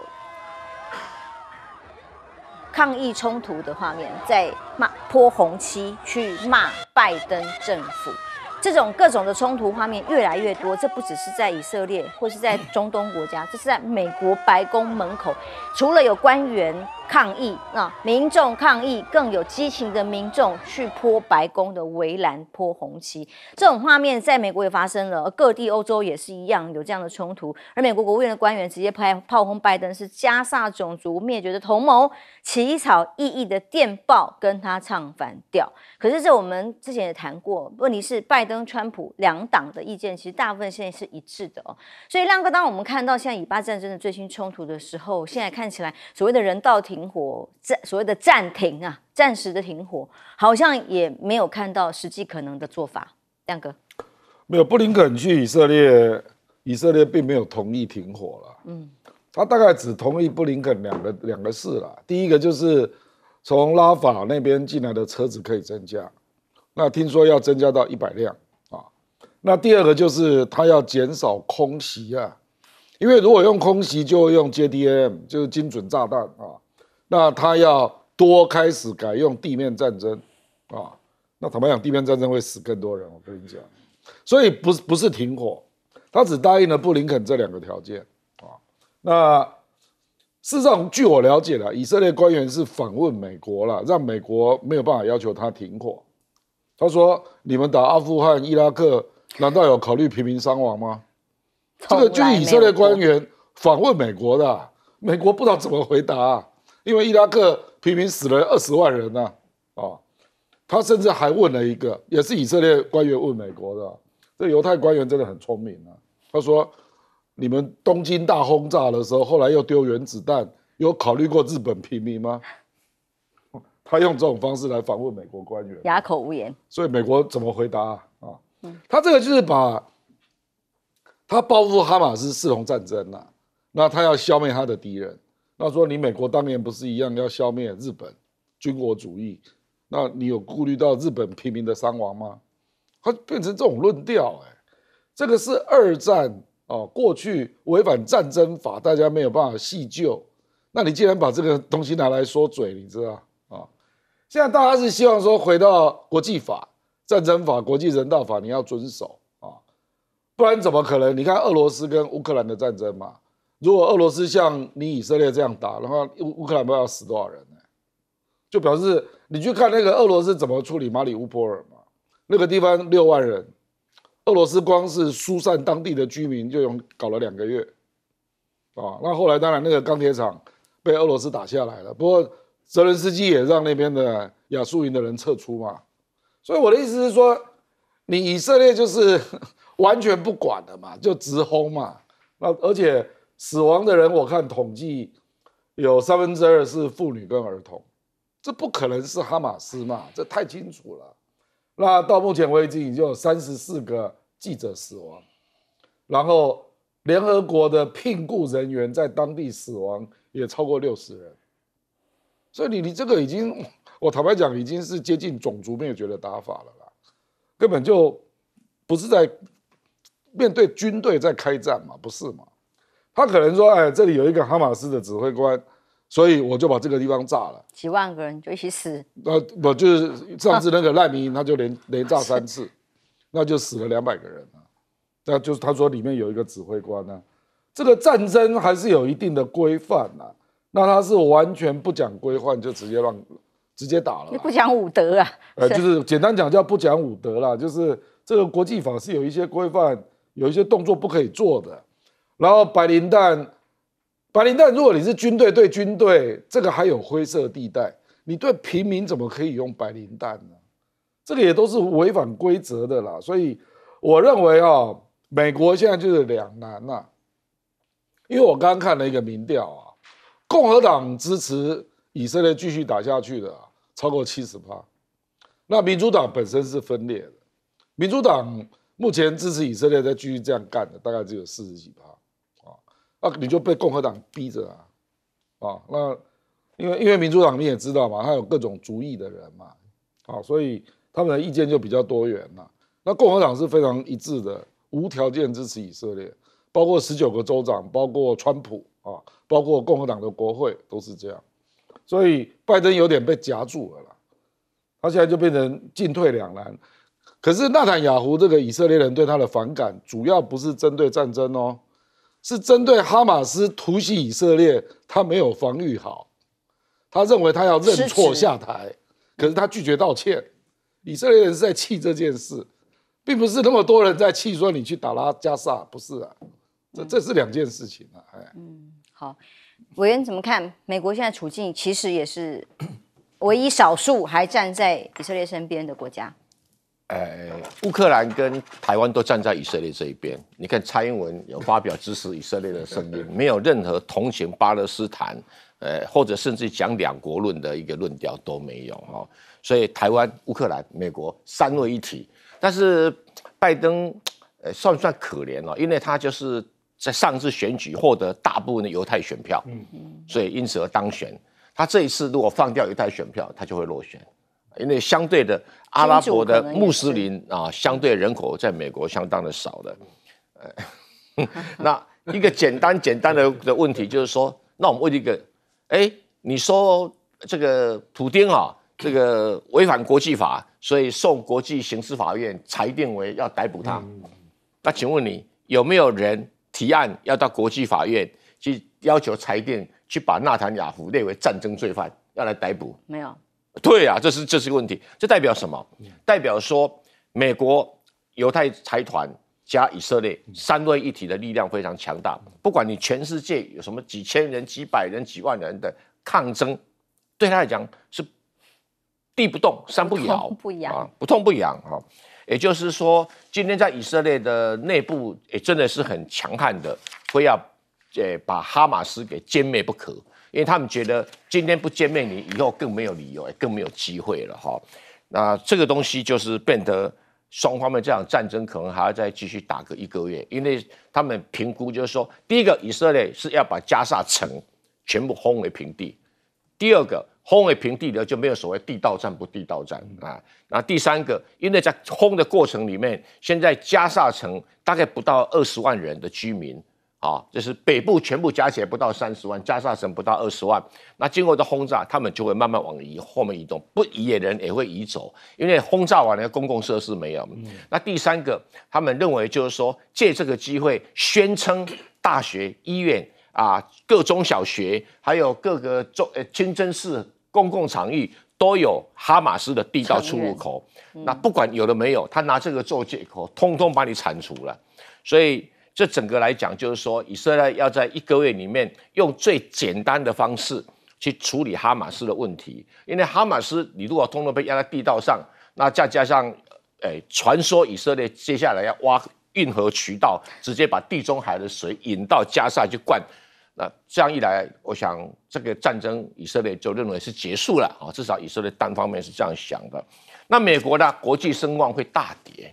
抗议冲突的画面，在骂泼红漆去骂拜登政府。这种各种的冲突画面越来越多，这不只是在以色列或是在中东国家，这是在美国白宫门口，除了有官员。抗议啊！民众抗议，更有激情的民众去泼白宫的围栏、泼红旗。这种画面在美国也发生了，各地欧洲也是一样有这样的冲突。而美国国务院的官员直接拍炮轰拜登是加萨种族灭绝的同谋，起草异议的电报跟他唱反调。可是这我们之前也谈过，问题是拜登、川普两党的意见其实大部分现在是一致的哦。所以亮哥，当我们看到现在以巴战争的最新冲突的时候，现在看起来所谓的人道停。停火暂所谓的暂停啊，暂时的停火，好像也没有看到实际可能的做法。亮哥，没有布林肯去以色列，以色列并没有同意停火了。嗯，他大概只同意布林肯两个两个事了。第一个就是从拉法那边进来的车子可以增加，那听说要增加到一百辆啊。那第二个就是他要减少空袭啊。因为如果用空袭，就会用 JDAM，就是精准炸弹啊。那他要多开始改用地面战争啊。那坦白讲，地面战争会死更多人，我跟你讲。所以不是不是停火，他只答应了布林肯这两个条件啊。那事实上，据我了解了，以色列官员是访问美国了，让美国没有办法要求他停火。他说：“你们打阿富汗、伊拉克，难道有考虑平民伤亡吗？”这个就是以色列官员访问美国的，美国不知道怎么回答，因为伊拉克平民死了二十万人呢。啊，他甚至还问了一个，也是以色列官员问美国的，这犹太官员真的很聪明啊。他说：“你们东京大轰炸的时候，后来又丢原子弹，有考虑过日本平民吗？” 他用这种方式来访问美国官员，哑口无言。所以美国怎么回答啊？他这个就是把。他报复哈马斯视同战争呐，那他要消灭他的敌人。那说你美国当年不是一样要消灭日本军国主义？那你有顾虑到日本平民的伤亡吗？他变成这种论调，哎，这个是二战哦，过去违反战争法，大家没有办法细究。那你既然把这个东西拿来说嘴，你知道啊？现在大家是希望说回到国际法、战争法、国际人道法，你要遵守啊。不然怎么可能？你看俄罗斯跟乌克兰的战争嘛，如果俄罗斯像你以色列这样打，然后乌乌克兰不知道死多少人呢？就表示你去看那个俄罗斯怎么处理马里乌波尔嘛，那个地方六万人，俄罗斯光是疏散当地的居民就用搞了两个月，啊，那后来当然那个钢铁厂被俄罗斯打下来了，不过泽连斯基也让那边的亚速营的人撤出嘛，所以我的意思是说，你以色列就是。完全不管的嘛，就直轰嘛。那而且死亡的人，我看统计有三分之二是妇女跟儿童，这不可能是哈马斯嘛，这太清楚了。那到目前为止，已经有三十四个记者死亡，然后联合国的聘雇人员在当地死亡也超过六十人。所以你你这个已经，我坦白讲，已经是接近种族灭绝的打法了啦，根本就不是在。面对军队在开战嘛，不是嘛？他可能说：“哎，这里有一个哈马斯的指挥官，所以我就把这个地方炸了，几万个人就一起死。”那不就是上次那个难民，他就连连炸三次，那就死了两百个人啊。那就是他说里面有一个指挥官呢。这个战争还是有一定的规范呐。那他是完全不讲规范，就直接让直接打了，你不讲武德啊？呃，就是简单讲叫不讲武德啦，就是这个国际法是有一些规范。有一些动作不可以做的，然后白磷弹，白磷弹，如果你是军队对军队，这个还有灰色地带，你对平民怎么可以用白磷弹呢？这个也都是违反规则的啦。所以我认为啊，美国现在就是两难呐。因为我刚刚看了一个民调啊，共和党支持以色列继续打下去的超过七十趴，那民主党本身是分裂的，民主党。目前支持以色列再继续这样干的，大概只有四十几趴，啊，你就被共和党逼着啊，啊，那因为因为民主党你也知道嘛，他有各种主意的人嘛，啊，所以他们的意见就比较多元嘛。那共和党是非常一致的，无条件支持以色列，包括十九个州长，包括川普啊，包括共和党的国会都是这样，所以拜登有点被夹住了啦，他现在就变成进退两难。可是纳坦雅胡这个以色列人对他的反感，主要不是针对战争哦，是针对哈马斯突袭以色列，他没有防御好，他认为他要认错下台，可是他拒绝道歉。以色列人是在气这件事，并不是那么多人在气说你去打拉加萨，不是啊，这这是两件事情啊。哎，嗯，好，委员怎么看？美国现在处境其实也是 唯一少数还站在以色列身边的国家。呃，乌克兰跟台湾都站在以色列这一边。你看蔡英文有发表支持以色列的声音，没有任何同情巴勒斯坦，呃，或者甚至讲两国论的一个论调都没有哈。所以台湾、乌克兰、美国三位一体。但是拜登，呃，算不算可怜了？因为他就是在上次选举获得大部分的犹太选票，嗯嗯，所以因此而当选。他这一次如果放掉犹太选票，他就会落选。因为相对的阿拉伯的穆斯林啊，相对人口在美国相当的少的，呃，那一个简单简单的的问题，就是说，那我们问一个，哎，你说这个普丁啊，这个违反国际法，所以送国际刑事法院裁定为要逮捕他。那请问你有没有人提案要到国际法院去要求裁定，去把纳坦雅夫列为战争罪犯，要来逮捕？没有，对啊，这是这是个问题，这代表什么？代表说美国犹太财团加以色列三位一体的力量非常强大。不管你全世界有什么几千人、几百人、几万人的抗争，对他来讲是地不动、山不摇、不痒啊，不痛不痒啊。也就是说，今天在以色列的内部也真的是很强悍的，非要呃把哈马斯给歼灭不可。因为他们觉得今天不见面你，以后更没有理由，也更没有机会了哈。那这个东西就是变得双方面这场战争可能还要再继续打个一个月，因为他们评估就是说，第一个以色列是要把加沙城全部轰为平地，第二个轰为平地的就没有所谓地道战不地道战啊。那第三个，因为在轰的过程里面，现在加沙城大概不到二十万人的居民。啊，就是北部全部加起来不到三十万，加沙城不到二十万。那经过的轰炸，他们就会慢慢往移后面移动，不移的人也会移走，因为轰炸完了公共设施没有。那第三个，他们认为就是说，借这个机会宣称大学、医院啊、各中小学，还有各个中呃清真寺公共场域都有哈马斯的地道出入口。那不管有的没有，他拿这个做借口，通通把你铲除了。所以。这整个来讲，就是说，以色列要在一个月里面用最简单的方式去处理哈马斯的问题。因为哈马斯，你如果通通被压在地道上，那再加上，诶，传说以色列接下来要挖运河渠道，直接把地中海的水引到加沙去灌，那这样一来，我想这个战争以色列就认为是结束了啊，至少以色列单方面是这样想的。那美国呢，国际声望会大跌，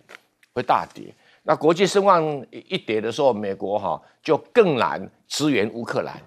会大跌。那国际声望一跌的时候，美国哈就更难支援乌克兰，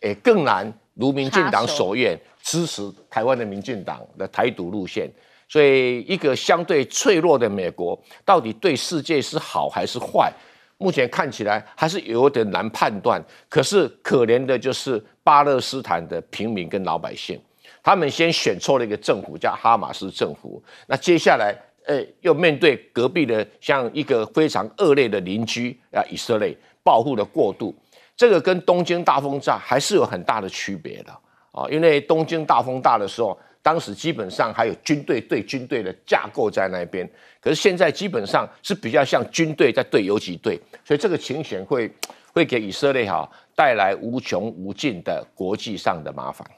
也更难如民进党所愿支持台湾的民进党的台独路线。所以，一个相对脆弱的美国，到底对世界是好还是坏？目前看起来还是有点难判断。可是，可怜的就是巴勒斯坦的平民跟老百姓，他们先选错了一个政府，叫哈马斯政府。那接下来。呃，又面对隔壁的像一个非常恶劣的邻居啊，以色列保护的过度，这个跟东京大轰炸还是有很大的区别的啊。因为东京大风大的时候，当时基本上还有军队对军队的架构在那边，可是现在基本上是比较像军队在对游击队，所以这个情形会会给以色列哈带来无穷无尽的国际上的麻烦。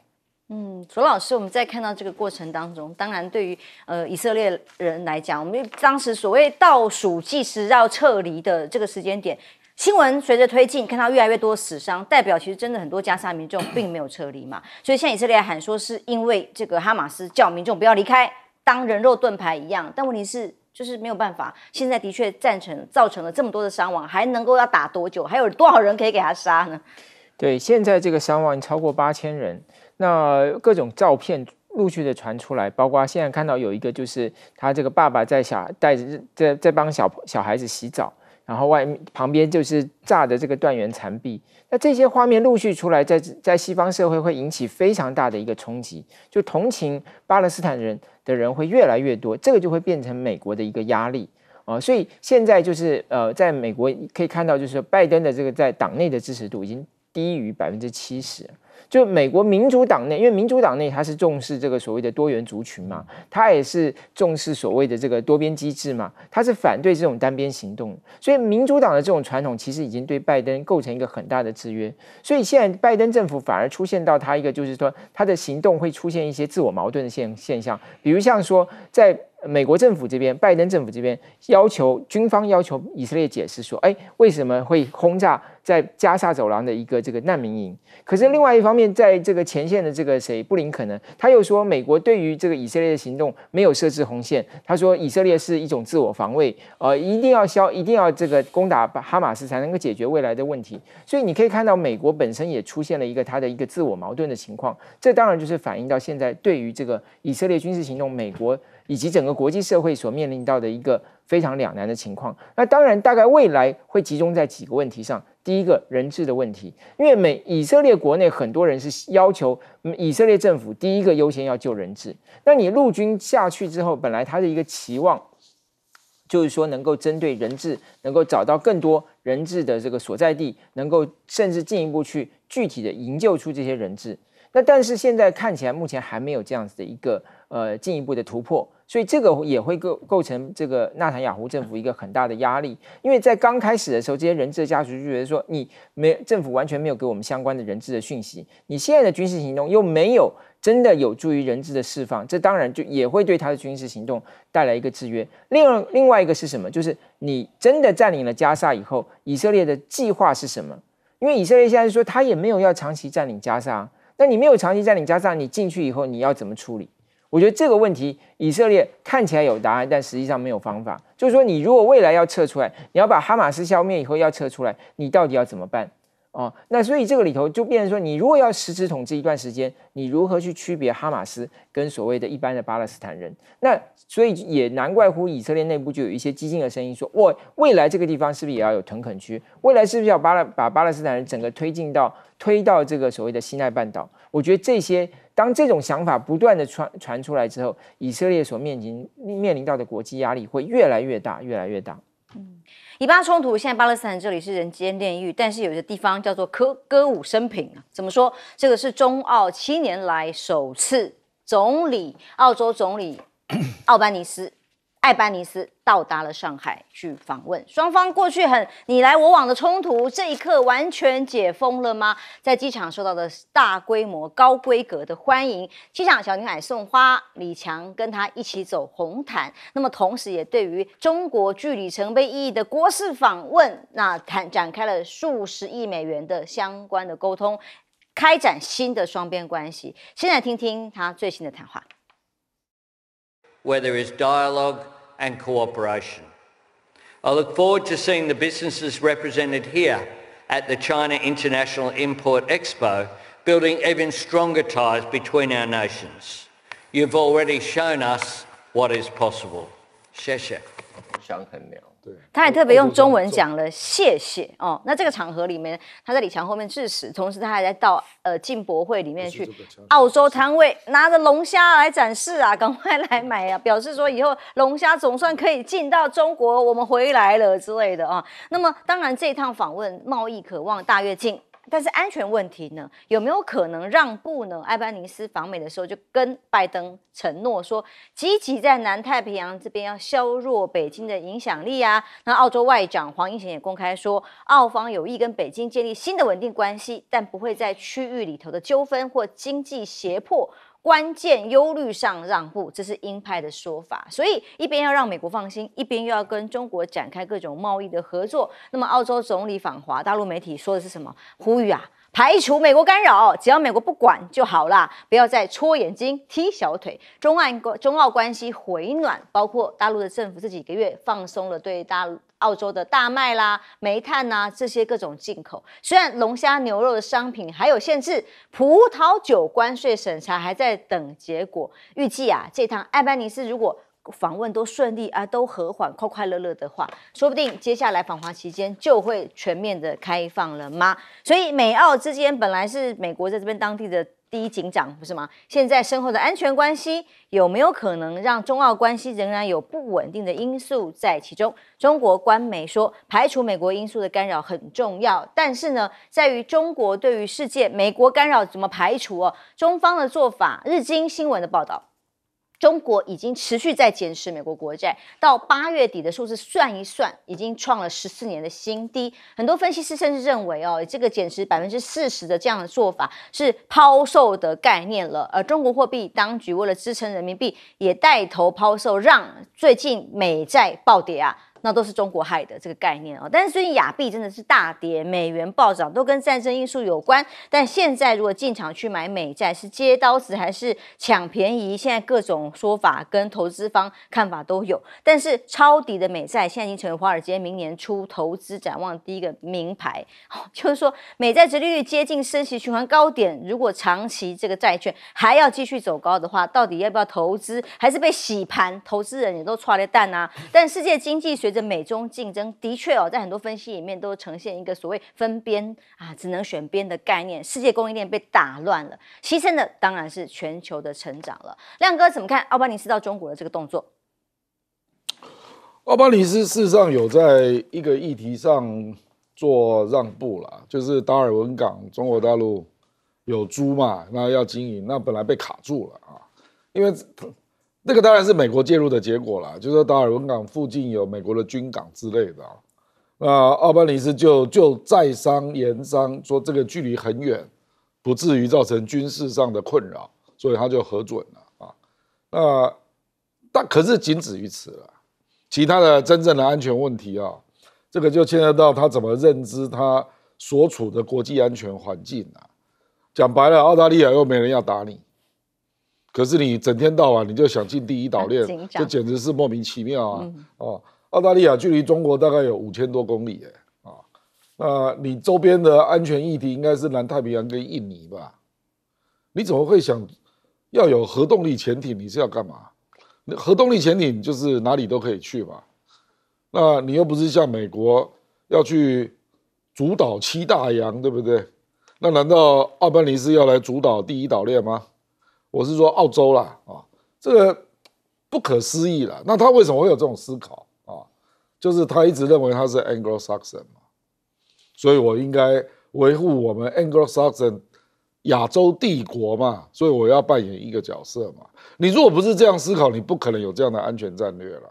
嗯，左老师，我们在看到这个过程当中，当然对于呃以色列人来讲，我们当时所谓倒数计时要撤离的这个时间点，新闻随着推进，看到越来越多死伤，代表其实真的很多加沙民众并没有撤离嘛。所以现在以色列喊说是因为这个哈马斯叫民众不要离开，当人肉盾牌一样。但问题是，就是没有办法，现在的确赞成造成了这么多的伤亡，还能够要打多久？还有多少人可以给他杀呢？对，现在这个伤亡超过八千人。那各种照片陆续的传出来，包括现在看到有一个，就是他这个爸爸在小带着在在帮小小孩子洗澡，然后外面旁边就是炸的这个断垣残壁。那这些画面陆续出来，在在西方社会会引起非常大的一个冲击，就同情巴勒斯坦人的人会越来越多，这个就会变成美国的一个压力啊。所以现在就是呃，在美国可以看到，就是拜登的这个在党内的支持度已经低于百分之七十。就美国民主党内，因为民主党内它是重视这个所谓的多元族群嘛，它也是重视所谓的这个多边机制嘛，它是反对这种单边行动，所以民主党的这种传统其实已经对拜登构成一个很大的制约，所以现在拜登政府反而出现到他一个就是说他的行动会出现一些自我矛盾的现现象，比如像说在。美国政府这边，拜登政府这边要求军方要求以色列解释说，哎，为什么会轰炸在加沙走廊的一个这个难民营？可是另外一方面，在这个前线的这个谁布林肯呢，他又说美国对于这个以色列的行动没有设置红线，他说以色列是一种自我防卫，呃，一定要消，一定要这个攻打哈马斯才能够解决未来的问题。所以你可以看到，美国本身也出现了一个他的一个自我矛盾的情况。这当然就是反映到现在对于这个以色列军事行动，美国。以及整个国际社会所面临到的一个非常两难的情况。那当然，大概未来会集中在几个问题上。第一个人质的问题，因为美以色列国内很多人是要求以色列政府第一个优先要救人质。那你陆军下去之后，本来他的一个期望就是说能够针对人质，能够找到更多人质的这个所在地，能够甚至进一步去具体的营救出这些人质。那但是现在看起来，目前还没有这样子的一个呃进一步的突破，所以这个也会构构成这个纳坦雅胡政府一个很大的压力。因为在刚开始的时候，这些人质的家属就觉得说，你没政府完全没有给我们相关的人质的讯息，你现在的军事行动又没有真的有助于人质的释放，这当然就也会对他的军事行动带来一个制约。另外另外一个是什么？就是你真的占领了加沙以后，以色列的计划是什么？因为以色列现在说他也没有要长期占领加沙。那你没有长期占领加沙，你进去以后你要怎么处理？我觉得这个问题以色列看起来有答案，但实际上没有方法。就是说，你如果未来要撤出来，你要把哈马斯消灭以后要撤出来，你到底要怎么办？哦，那所以这个里头就变成说，你如果要实质统治一段时间，你如何去区别哈马斯跟所谓的一般的巴勒斯坦人？那所以也难怪乎以色列内部就有一些激进的声音说，我未来这个地方是不是也要有屯垦区？未来是不是要巴勒把巴勒斯坦人整个推进到推到这个所谓的西奈半岛？我觉得这些当这种想法不断的传传出来之后，以色列所面临面临到的国际压力会越来越大，越来越大。嗯。以巴冲突，现在巴勒斯坦这里是人间炼狱，但是有些地方叫做歌歌舞升平啊。怎么说？这个是中澳七年来首次总理，澳洲总理 奥班尼斯。艾班尼斯到达了上海去访问，双方过去很你来我往的冲突，这一刻完全解封了吗？在机场受到的大规模、高规格的欢迎，机场小女孩送花，李强跟他一起走红毯。那么同时也对于中国具里程碑意义的国事访问，那谈展开了数十亿美元的相关的沟通，开展新的双边关系。现在听听他最新的谈话。Where there is dialogue. and cooperation. I look forward to seeing the businesses represented here at the China International Import Expo building even stronger ties between our nations. You've already shown us what is possible. 谢谢。想很了。 他还特别用中文讲了谢谢哦。那这个场合里面，他在李强后面致辞，同时他还在到呃进博会里面去，澳洲摊位拿着龙虾来展示啊，赶快来买啊，表示说以后龙虾总算可以进到中国，我们回来了之类的啊。那么当然这一趟访问，贸易渴望大跃进。但是安全问题呢，有没有可能让步呢？埃班尼斯访美的时候就跟拜登承诺说，积极在南太平洋这边要削弱北京的影响力啊。那澳洲外长黄英贤也公开说，澳方有意跟北京建立新的稳定关系，但不会在区域里头的纠纷或经济胁迫。关键忧虑上让步，这是鹰派的说法。所以一边要让美国放心，一边又要跟中国展开各种贸易的合作。那么澳洲总理访华，大陆媒体说的是什么？呼吁啊！排除美国干扰，只要美国不管就好啦，不要再戳眼睛、踢小腿。中澳关中澳关系回暖，包括大陆的政府这几个月放松了对大澳洲的大麦啦、煤炭呐这些各种进口。虽然龙虾、牛肉的商品还有限制，葡萄酒关税审查还在等结果。预计啊，这趟艾班尼斯如果访问都顺利啊，都和缓、快快乐乐的话，说不定接下来访华期间就会全面的开放了吗？所以美澳之间本来是美国在这边当地的第一警长，不是吗？现在身后的安全关系有没有可能让中澳关系仍然有不稳定的因素在其中？中国官媒说，排除美国因素的干扰很重要，但是呢，在于中国对于世界美国干扰怎么排除哦？中方的做法，日经新闻的报道。中国已经持续在减持美国国债，到八月底的数字算一算，已经创了十四年的新低。很多分析师甚至认为，哦，这个减持百分之四十的这样的做法是抛售的概念了。而中国货币当局为了支撑人民币，也带头抛售，让最近美债暴跌啊。那都是中国害的这个概念啊，但是最近亚币真的是大跌，美元暴涨，都跟战争因素有关。但现在如果进场去买美债，是接刀子还是抢便宜？现在各种说法跟投资方看法都有。但是抄底的美债现在已经成为华尔街明年初投资展望第一个名牌，就是说美债殖利率接近升息循环高点，如果长期这个债券还要继续走高的话，到底要不要投资，还是被洗盘？投资人也都错了蛋啊！但世界经济随着美中竞争，的确哦，在很多分析里面都呈现一个所谓分边啊，只能选边的概念，世界供应链被打乱了，牺牲的当然是全球的成长了。亮哥怎么看奥巴尼斯到中国的这个动作？奥巴尼斯事实上有在一个议题上做让步了，就是达尔文港，中国大陆有租嘛，那要经营，那本来被卡住了啊，因为那个当然是美国介入的结果了，就是说达尔文港附近有美国的军港之类的，那奥巴尼斯就就再商言商，说这个距离很远，不至于造成军事上的困扰，所以他就核准了啊，那但可是仅止于此了。其他的真正的安全问题啊，这个就牵涉到他怎么认知他所处的国际安全环境啊。讲白了，澳大利亚又没人要打你，可是你整天到晚你就想进第一岛链，这简直是莫名其妙啊！哦，澳大利亚距离中国大概有五千多公里，哎，啊，那你周边的安全议题应该是南太平洋跟印尼吧？你怎么会想要有核动力潜艇？你是要干嘛？核动力潜艇就是哪里都可以去嘛，那你又不是像美国要去主导七大洋，对不对？那难道奥班尼斯要来主导第一岛链吗？我是说澳洲啦，啊，这个不可思议了。那他为什么会有这种思考啊？就是他一直认为他是 Anglo-Saxon 嘛，所以我应该维护我们 Anglo-Saxon。亚洲帝国嘛，所以我要扮演一个角色嘛。你如果不是这样思考，你不可能有这样的安全战略了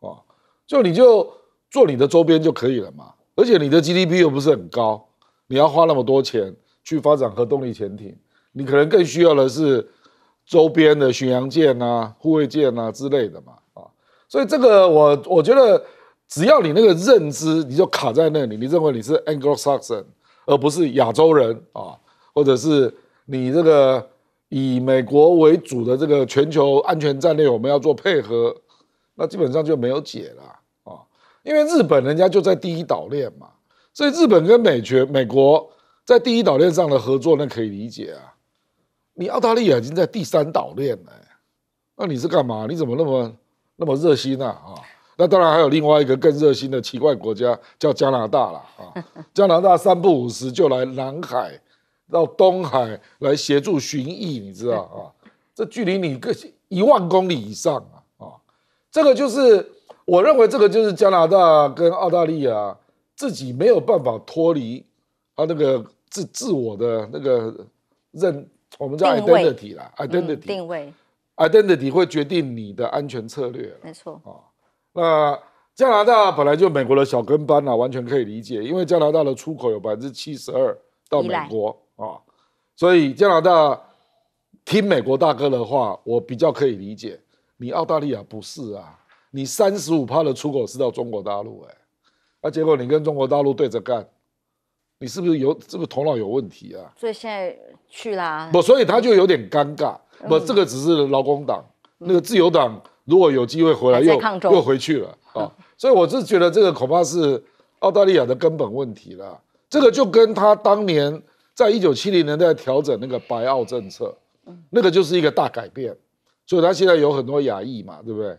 啊！就你就做你的周边就可以了嘛。而且你的 GDP 又不是很高，你要花那么多钱去发展核动力潜艇，你可能更需要的是周边的巡洋舰啊、护卫舰啊之类的嘛啊。所以这个我我觉得，只要你那个认知你就卡在那里，你认为你是 Anglo-Saxon 而不是亚洲人啊。或者是你这个以美国为主的这个全球安全战略，我们要做配合，那基本上就没有解了啊！因为日本人家就在第一岛链嘛，所以日本跟美全美国在第一岛链上的合作，那可以理解啊。你澳大利亚已经在第三岛链了，那你是干嘛？你怎么那么那么热心啊？啊，那当然还有另外一个更热心的奇怪国家叫加拿大了啊！加拿大三不五时就来南海。到东海来协助巡弋，你知道啊？这距离你个一万公里以上啊！啊，这个就是我认为这个就是加拿大跟澳大利亚自己没有办法脱离他那个自自我的那个认，我们叫 identity 啦，identity 定位，identity 会决定你的安全策略。没错啊，那加拿大本来就美国的小跟班啦，完全可以理解，因为加拿大的出口有百分之七十二到美国。啊，所以加拿大听美国大哥的话，我比较可以理解。你澳大利亚不是啊？你三十五趴的出口是到中国大陆，哎，那结果你跟中国大陆对着干，你是不是有是不是头脑有问题啊？所以现在去啦，不，所以他就有点尴尬。不，这个只是劳工党，那个自由党如果有机会回来，又又回去了 啊。所以我是觉得这个恐怕是澳大利亚的根本问题了。这个就跟他当年。在一九七零年代调整那个白澳政策，那个就是一个大改变，所以他现在有很多亚裔嘛，对不对？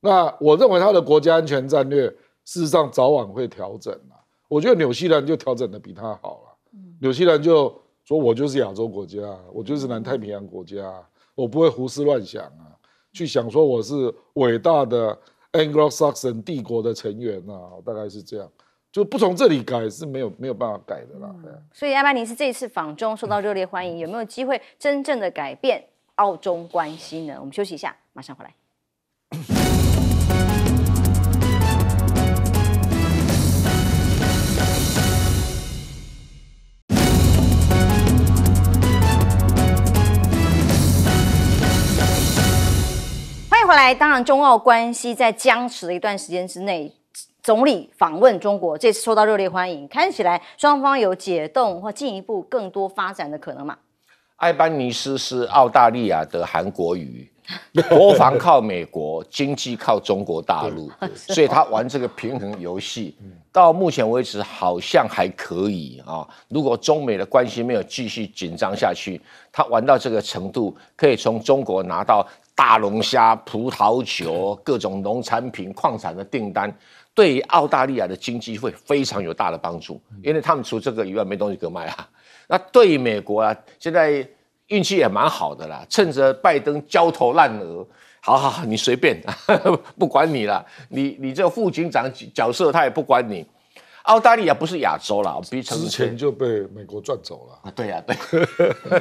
那我认为他的国家安全战略事实上早晚会调整了。我觉得纽西兰就调整的比他好了。纽西兰就说我就是亚洲国家，我就是南太平洋国家，我不会胡思乱想啊，去想说我是伟大的 Anglo-Saxon 帝国的成员啊，大概是这样。就不从这里改是没有没有办法改的啦。所以阿巴尼斯这次访中受到热烈欢迎，有没有机会真正的改变澳中关系呢？我们休息一下，马上回来。回来。当然，中澳关系在僵持的一段时间之内。总理访问中国，这次受到热烈欢迎，看起来双方有解冻或进一步更多发展的可能嘛？艾班尼斯是澳大利亚的韩国语，国防靠美国，经济靠中国大陆，所以他玩这个平衡游戏，到目前为止好像还可以啊。如果中美的关系没有继续紧张下去，他玩到这个程度，可以从中国拿到大龙虾、葡萄酒、各种农产品、矿产的订单。对澳大利亚的经济会非常有大的帮助，因为他们除这个以外没东西可卖啊。那对美国啊，现在运气也蛮好的啦，趁着拜登焦头烂额，好好好，你随便，不管你了，你你这个副警长角色他也不管你。澳大利亚不是亚洲了，比之前就被美国赚走了。啊，对呀，对。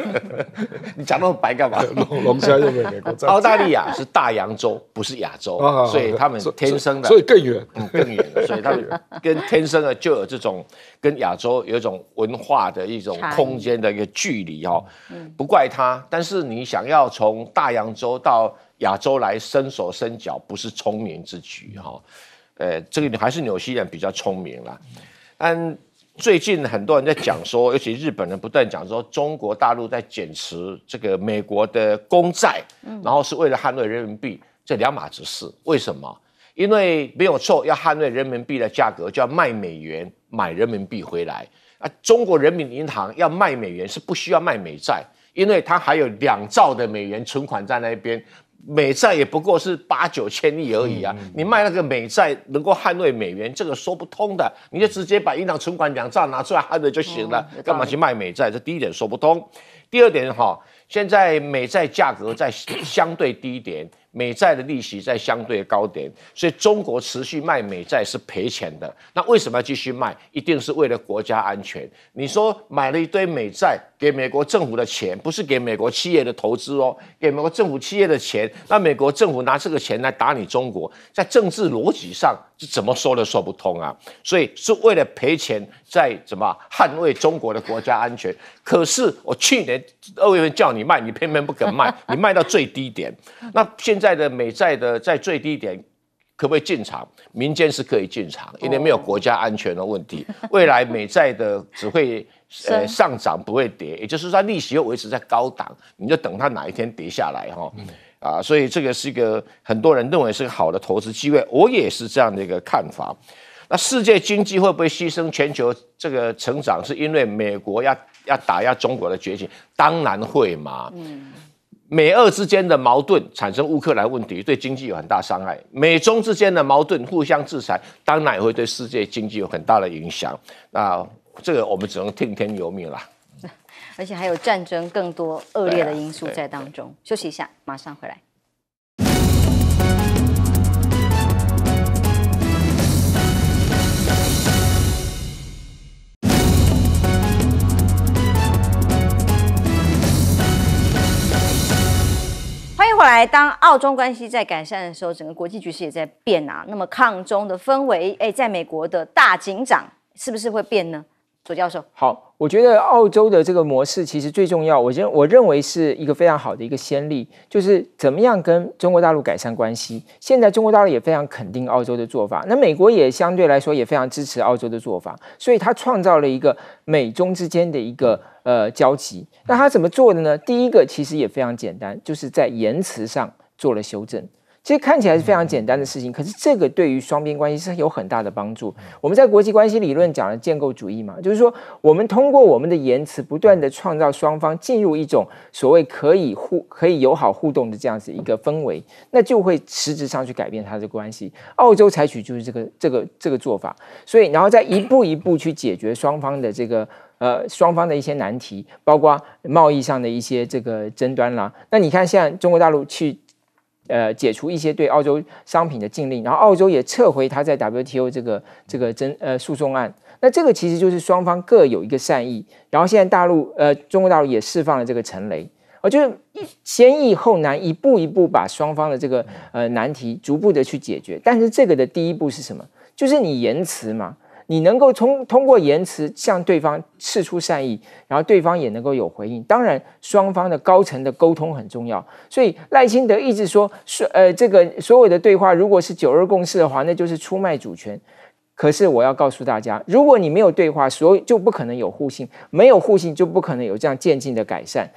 你讲那么白干嘛？龙龙虾就被美国赚。澳大利亚是大洋洲，不是亚洲，所以他们天生的，所以更远，更远。所以他们 跟天生的就有这种跟亚洲有一种文化的一种空间的一个距离哦。不怪他，但是你想要从大洋洲到亚洲来伸手伸脚，不是聪明之举哈。呃，这个还是纽西兰比较聪明啦。但最近很多人在讲说，尤其日本人不断讲说，中国大陆在减持这个美国的公债，然后是为了捍卫人民币，这两码子事。为什么？因为没有错，要捍卫人民币的价格，就要卖美元买人民币回来。啊，中国人民银行要卖美元是不需要卖美债，因为它还有两兆的美元存款在那边。美债也不过是八九千亿而已啊！你卖那个美债能够捍卫美元，这个说不通的。你就直接把银行存款两兆拿出来捍卫就行了，干嘛去卖美债？这第一点说不通。第二点哈，现在美债价格在相对低点。美债的利息在相对高点，所以中国持续卖美债是赔钱的。那为什么要继续卖？一定是为了国家安全。你说买了一堆美债给美国政府的钱，不是给美国企业的投资哦，给美国政府企业的钱。那美国政府拿这个钱来打你中国，在政治逻辑上是怎么说都说不通啊。所以是为了赔钱，在怎么捍卫中国的国家安全。可是我去年二月份叫你卖，你偏偏不肯卖，你卖到最低点。那现在。在的美债的在最低点可不可以进场？民间是可以进场，因为没有国家安全的问题。未来美债的只会呃上涨不会跌，也就是说利息又维持在高档，你就等它哪一天跌下来哈啊！所以这个是一个很多人认为是个好的投资机会，我也是这样的一个看法。那世界经济会不会牺牲全球这个成长？是因为美国要要打压中国的崛起？当然会嘛。嗯。美俄之间的矛盾产生乌克兰问题，对经济有很大伤害；美中之间的矛盾互相制裁，当然也会对世界经济有很大的影响。那这个我们只能听天由命了。而且还有战争更多恶劣的因素在当中。休息一下，马上回来。来，当澳中关系在改善的时候，整个国际局势也在变啊。那么抗中的氛围，哎，在美国的大警长是不是会变呢？左教授，好，我觉得澳洲的这个模式其实最重要，我认我认为是一个非常好的一个先例，就是怎么样跟中国大陆改善关系。现在中国大陆也非常肯定澳洲的做法，那美国也相对来说也非常支持澳洲的做法，所以他创造了一个美中之间的一个呃交集。那他怎么做的呢？第一个其实也非常简单，就是在言辞上做了修正。其实看起来是非常简单的事情，可是这个对于双边关系是有很大的帮助。我们在国际关系理论讲的建构主义嘛，就是说我们通过我们的言辞，不断的创造双方进入一种所谓可以互、可以友好互动的这样子一个氛围，那就会实质上去改变它的关系。澳洲采取就是这个、这个、这个做法，所以然后再一步一步去解决双方的这个呃双方的一些难题，包括贸易上的一些这个争端啦。那你看，现在中国大陆去。呃，解除一些对澳洲商品的禁令，然后澳洲也撤回他在 WTO 这个这个争呃诉讼案。那这个其实就是双方各有一个善意。然后现在大陆呃中国大陆也释放了这个陈雷，我就是先易后难，一步一步把双方的这个呃难题逐步的去解决。但是这个的第一步是什么？就是你言辞嘛。你能够通通过言辞向对方示出善意，然后对方也能够有回应。当然，双方的高层的沟通很重要。所以赖清德一直说，是呃，这个所有的对话，如果是九二共识的话，那就是出卖主权。可是我要告诉大家，如果你没有对话，所以就不可能有互信；没有互信，就不可能有这样渐进的改善。